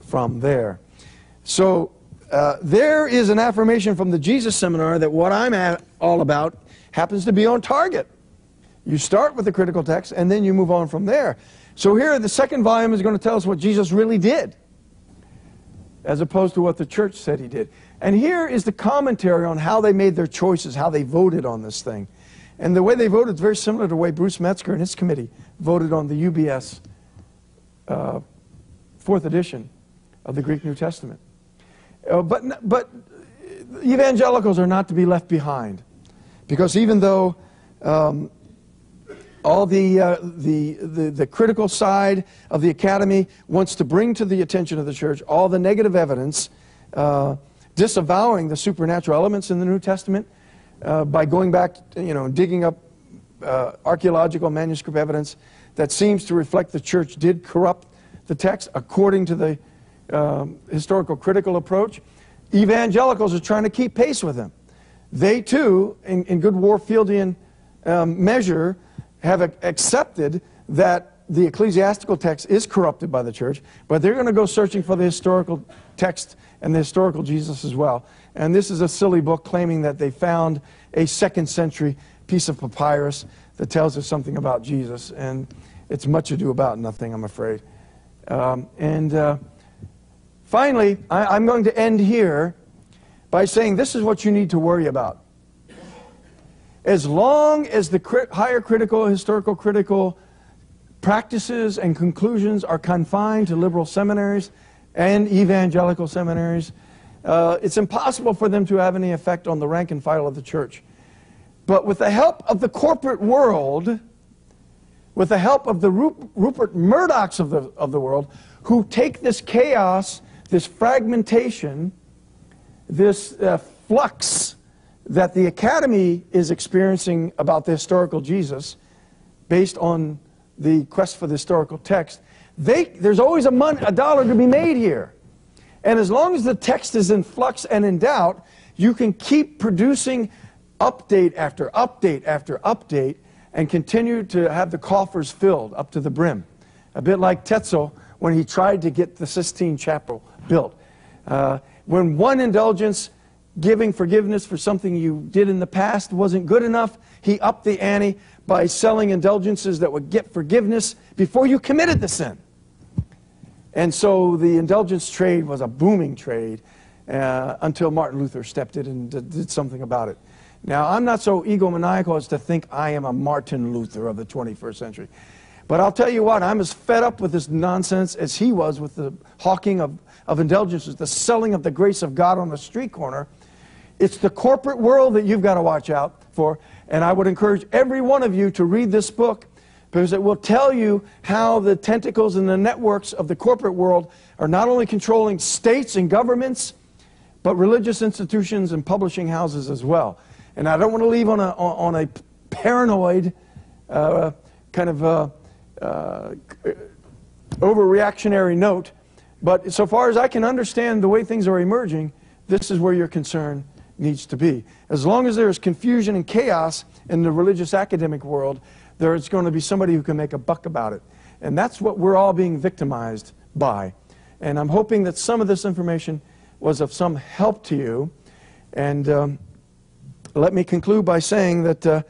Speaker 2: from there. So uh, there is an affirmation from the Jesus Seminar that what I'm all about happens to be on target. You start with the critical text, and then you move on from there. So here, the second volume is going to tell us what Jesus really did, as opposed to what the church said he did. And here is the commentary on how they made their choices, how they voted on this thing. And the way they voted is very similar to the way Bruce Metzger and his committee voted on the UBS uh, fourth edition of the Greek New Testament. Uh, but, but evangelicals are not to be left behind. Because even though um, all the, uh, the, the, the, critical side of the academy wants to bring to the attention of the church all the negative evidence uh, disavowing the supernatural elements in the New Testament uh, by going back, you know, digging up uh, archaeological manuscript evidence that seems to reflect the church did corrupt the text according to the um, historical critical approach. Evangelicals are trying to keep pace with them. They too, in, in good Warfieldian um, measure, have accepted that the ecclesiastical text is corrupted by the church, but they're going to go searching for the historical text and the historical Jesus as well. And this is a silly book claiming that they found a second century piece of papyrus that tells us something about Jesus. And it's much ado about nothing, I'm afraid. Um, and uh, finally, I, I'm going to end here by saying this is what you need to worry about. As long as the higher critical, historical critical practices and conclusions are confined to liberal seminaries and evangelical seminaries, uh, it's impossible for them to have any effect on the rank and file of the church. But with the help of the corporate world, with the help of the Rupert Murdochs of the, of the world, who take this chaos, this fragmentation, this uh, flux that the Academy is experiencing about the historical Jesus, based on the quest for the historical text, they, there's always a, mon- a dollar to be made here. And as long as the text is in flux and in doubt, you can keep producing update after update after update and continue to have the coffers filled up to the brim. A bit like Tetzel when he tried to get the Sistine Chapel built. Uh, when one indulgence, giving forgiveness for something you did in the past, wasn't good enough, he upped the ante by selling indulgences that would get forgiveness before you committed the sin. And so the indulgence trade was a booming trade uh, until Martin Luther stepped in and did something about it. Now, I'm not so egomaniacal as to think I am a Martin Luther of the 21st century. But I'll tell you what, I'm as fed up with this nonsense as he was with the hawking of, of indulgences, the selling of the grace of God on the street corner. It's the corporate world that you've got to watch out for. And I would encourage every one of you to read this book because it will tell you how the tentacles and the networks of the corporate world are not only controlling states and governments, but religious institutions and publishing houses as well. And I don't want to leave on a, on a paranoid uh, kind of uh, uh, overreactionary note, but so far as I can understand the way things are emerging, this is where your concern needs to be. As long as there is confusion and chaos in the religious academic world, there's going to be somebody who can make a buck about it. And that's what we're all being victimized by. And I'm hoping that some of this information was of some help to you. And um, let me conclude by saying that uh,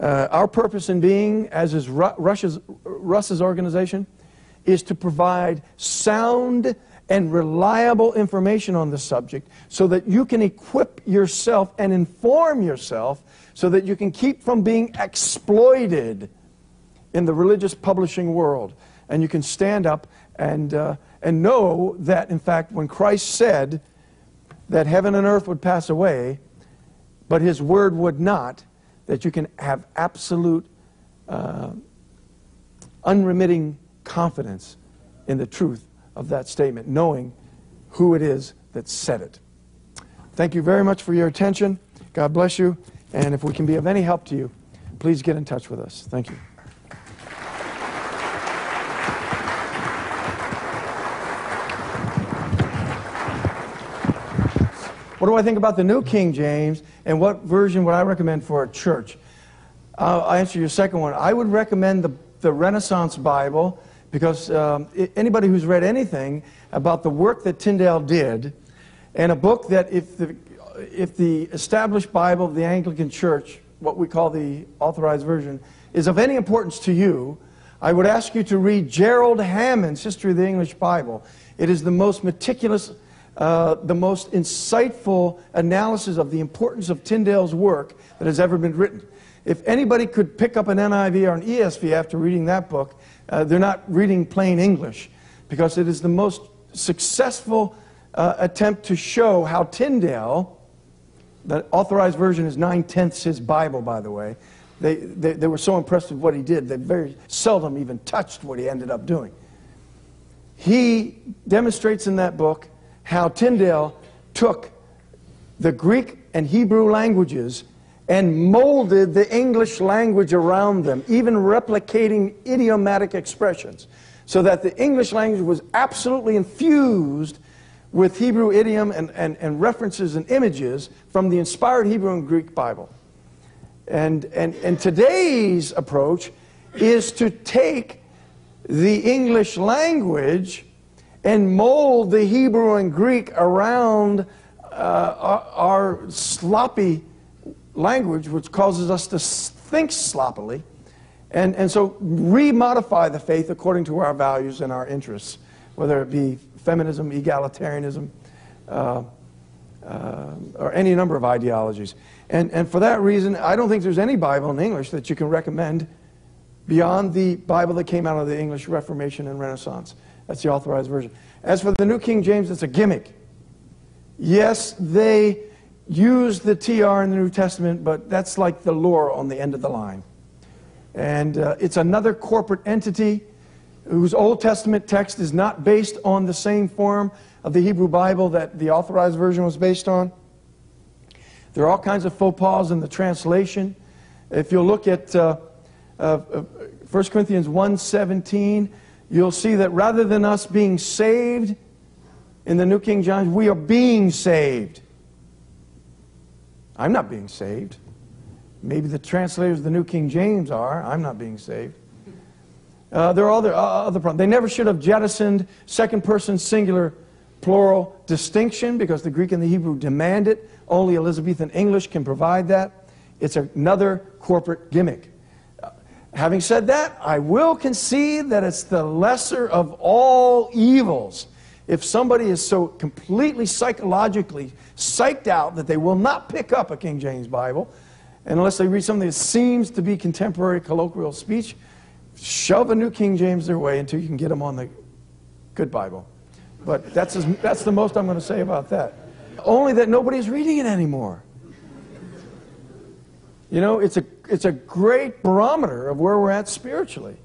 Speaker 2: Uh, our purpose in being, as is Ru- Russia's, Russ's organization, is to provide sound and reliable information on the subject so that you can equip yourself and inform yourself so that you can keep from being exploited in the religious publishing world. And you can stand up and, uh, and know that, in fact, when Christ said that heaven and earth would pass away, but his word would not, that you can have absolute, uh, unremitting confidence in the truth of that statement, knowing who it is that said it. Thank you very much for your attention. God bless you. And if we can be of any help to you, please get in touch with us. Thank you. What do I think about the New King James, and what version would I recommend for a church? Uh, I'll answer your second one. I would recommend the, the Renaissance Bible because um, anybody who's read anything about the work that Tyndale did, and a book that if the, if the established Bible of the Anglican Church, what we call the authorized version, is of any importance to you, I would ask you to read Gerald Hammond's History of the English Bible. It is the most meticulous, uh, the most insightful analysis of the importance of Tyndale's work that has ever been written. If anybody could pick up an NIV or an ESV after reading that book, uh, they're not reading plain English because it is the most successful uh, attempt to show how Tyndale, the authorized version is nine tenths his Bible, by the way. They, they, they were so impressed with what he did, they very seldom even touched what he ended up doing. He demonstrates in that book how Tyndale took the Greek and Hebrew languages and molded the English language around them, even replicating idiomatic expressions, so that the English language was absolutely infused with Hebrew idiom and, and, and references and images from the inspired Hebrew and Greek Bible. And, and, and today's approach is to take the English language and mold the Hebrew and Greek around uh, our, our sloppy language, which causes us to think sloppily, and, and so remodify the faith according to our values and our interests, whether it be feminism, egalitarianism, uh, uh, or any number of ideologies. And, and for that reason, I don't think there's any Bible in English that you can recommend beyond the Bible that came out of the English Reformation and Renaissance. That's the authorized version. As for the New King James, it's a gimmick. Yes, they use the TR in the New Testament, but that's like the lore on the end of the line. And uh, it's another corporate entity whose Old Testament text is not based on the same form of the Hebrew Bible that the authorized version was based on. There are all kinds of faux pas in the translation. If you look at uh, uh, uh, 1 Corinthians 1.17, you'll see that rather than us being saved in the New King James, we are being saved. I'm not being saved. Maybe the translators of the New King James are. I'm not being saved. Uh, there are other, uh, other problems. They never should have jettisoned second person singular plural distinction because the Greek and the Hebrew demand it. Only Elizabethan English can provide that. It's another corporate gimmick. Having said that, I will concede that it's the lesser of all evils. If somebody is so completely psychologically psyched out that they will not pick up a King James Bible, unless they read something that seems to be contemporary colloquial speech, shove a New King James their way until you can get them on the good Bible. But that's, as, that's the most I'm going to say about that. Only that nobody's reading it anymore. You know, it's a, it's a great barometer of where we're at spiritually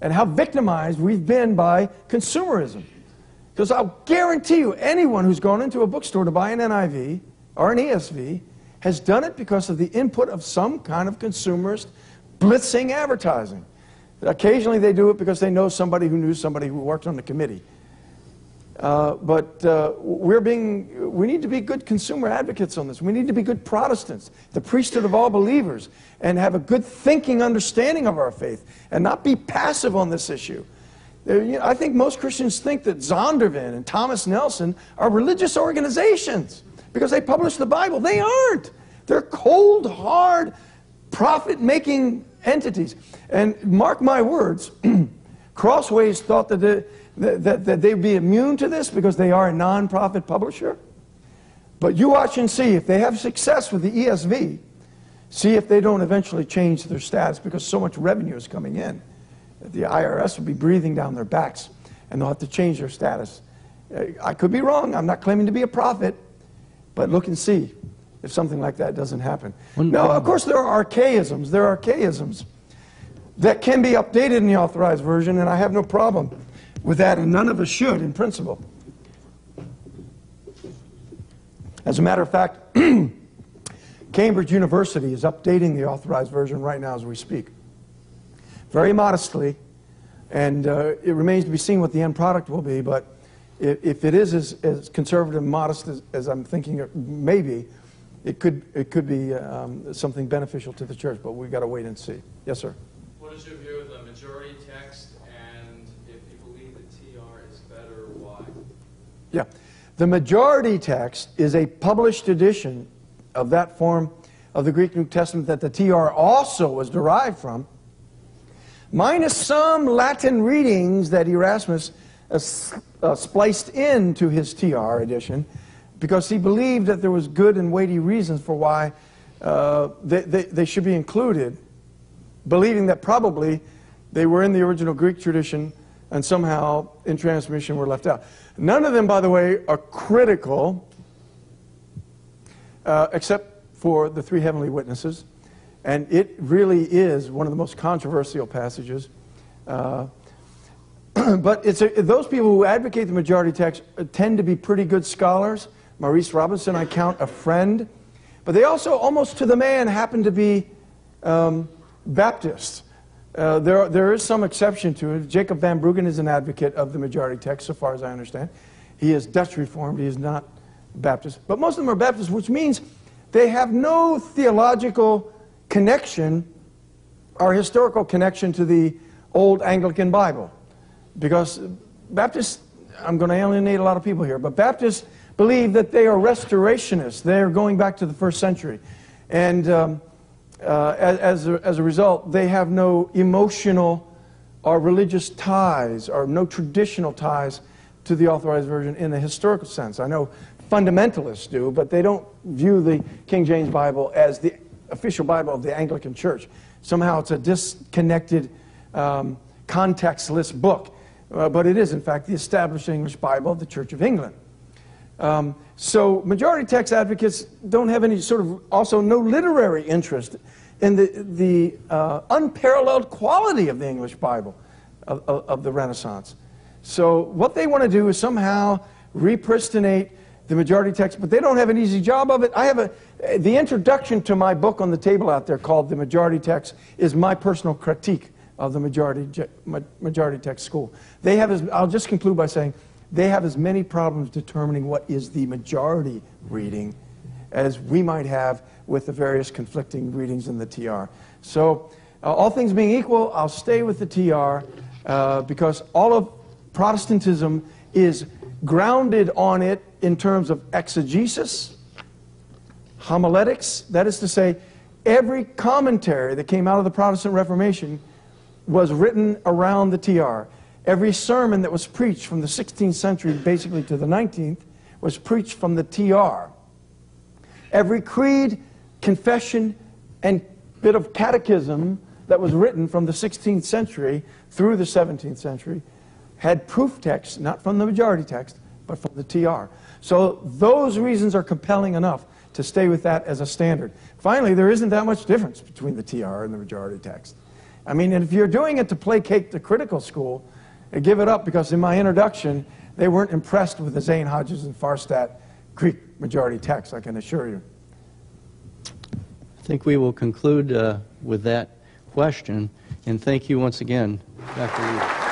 Speaker 2: and how victimized we've been by consumerism. Because I'll guarantee you, anyone who's gone into a bookstore to buy an NIV or an ESV has done it because of the input of some kind of consumerist blitzing advertising. Occasionally they do it because they know somebody who knew somebody who worked on the committee. Uh, but uh, we're being, we need to be good consumer advocates on this. We need to be good Protestants, the priesthood of all believers, and have a good thinking understanding of our faith and not be passive on this issue. Uh, you know, I think most Christians think that Zondervan and Thomas Nelson are religious organizations because they publish the Bible. They aren't. They're cold, hard, profit-making entities. And mark my words, (clears throat) Crossways thought that, they, that, that they'd be immune to this because they are a non-profit publisher. But you watch and see if they have success with the ESV, see if they don't eventually change their status because so much revenue is coming in. The IRS will be breathing down their backs and they'll have to change their status. Uh, I could be wrong. I'm not claiming to be a prophet, but look and see if something like that doesn't happen. Now, of course, there are archaisms. There are archaisms that can be updated in the authorized version, and I have no problem with that, and none of us should in principle. As a matter of fact, (clears throat) Cambridge University is updating the authorized version right now as we speak. Very modestly, and uh, it remains to be seen what the end product will be, but if, if it is as, as, conservative and modest as, as, I'm thinking it may be, it could, it could be um, something beneficial to the church, but we've got to wait and see. Yes, sir.
Speaker 3: What is your view of the majority text, and if you believe the TR is better, why?
Speaker 2: Yeah. The majority text is a published edition of that form of the Greek New Testament that the TR also was derived from, minus some Latin readings that Erasmus uh, uh, spliced into his TR edition because he believed that there was good and weighty reasons for why uh, they, they, they should be included, believing that probably they were in the original Greek tradition and somehow in transmission were left out. None of them, by the way, are critical, uh, except for the three heavenly witnesses. And it really is one of the most controversial passages. Uh, (clears throat) but it's a, those people who advocate the majority text tend to be pretty good scholars. Maurice Robinson, I count a friend. But they also, almost to the man, happen to be um, Baptists. Uh, there, there is some exception to it. Jacob Van Bruggen is an advocate of the majority text, so far as I understand. He is Dutch Reformed, he is not Baptist. But most of them are Baptists, which means they have no theological connection or historical connection to the old Anglican Bible. Because Baptists, I'm going to alienate a lot of people here, but Baptists believe that they are restorationists. They're going back to the first century. And um, uh, as, a, as a result, they have no emotional or religious ties or no traditional ties to the authorized version in the historical sense. I know fundamentalists do, but they don't view the King James Bible as the official Bible of the Anglican Church. Somehow it's a disconnected, um, contextless book. Uh, but it is, in fact, the established English Bible of the Church of England. Um, so majority text advocates don't have any sort of, also no literary interest in the, the uh, unparalleled quality of the English Bible of, of, of the Renaissance. So what they want to do is somehow repristinate the majority text, but they don't have an easy job of it. I have a, the introduction to my book on the table out there called The Majority Text is my personal critique of the majority, majority text school. They have, I'll just conclude by saying, they have as many problems determining what is the majority reading as we might have with the various conflicting readings in the TR. So, uh, all things being equal, I'll stay with the TR uh, because all of Protestantism is grounded on it in terms of exegesis, homiletics, that is to say, every commentary that came out of the Protestant Reformation was written around the TR. Every sermon that was preached from the 16th century basically to the 19th was preached from the TR. Every creed, confession, and bit of catechism that was written from the 16th century through the 17th century had proof text, not from the majority text, but from the TR. So those reasons are compelling enough to stay with that as a standard. Finally, there isn't that much difference between the TR and the majority text. I mean, if you're doing it to placate the critical school, give it up because in my introduction, they weren't impressed with the Zane Hodges and Farstad Greek majority text, I can assure you.
Speaker 1: I think we will conclude uh, with that question, and thank you once again, Dr.
Speaker 4: Letis.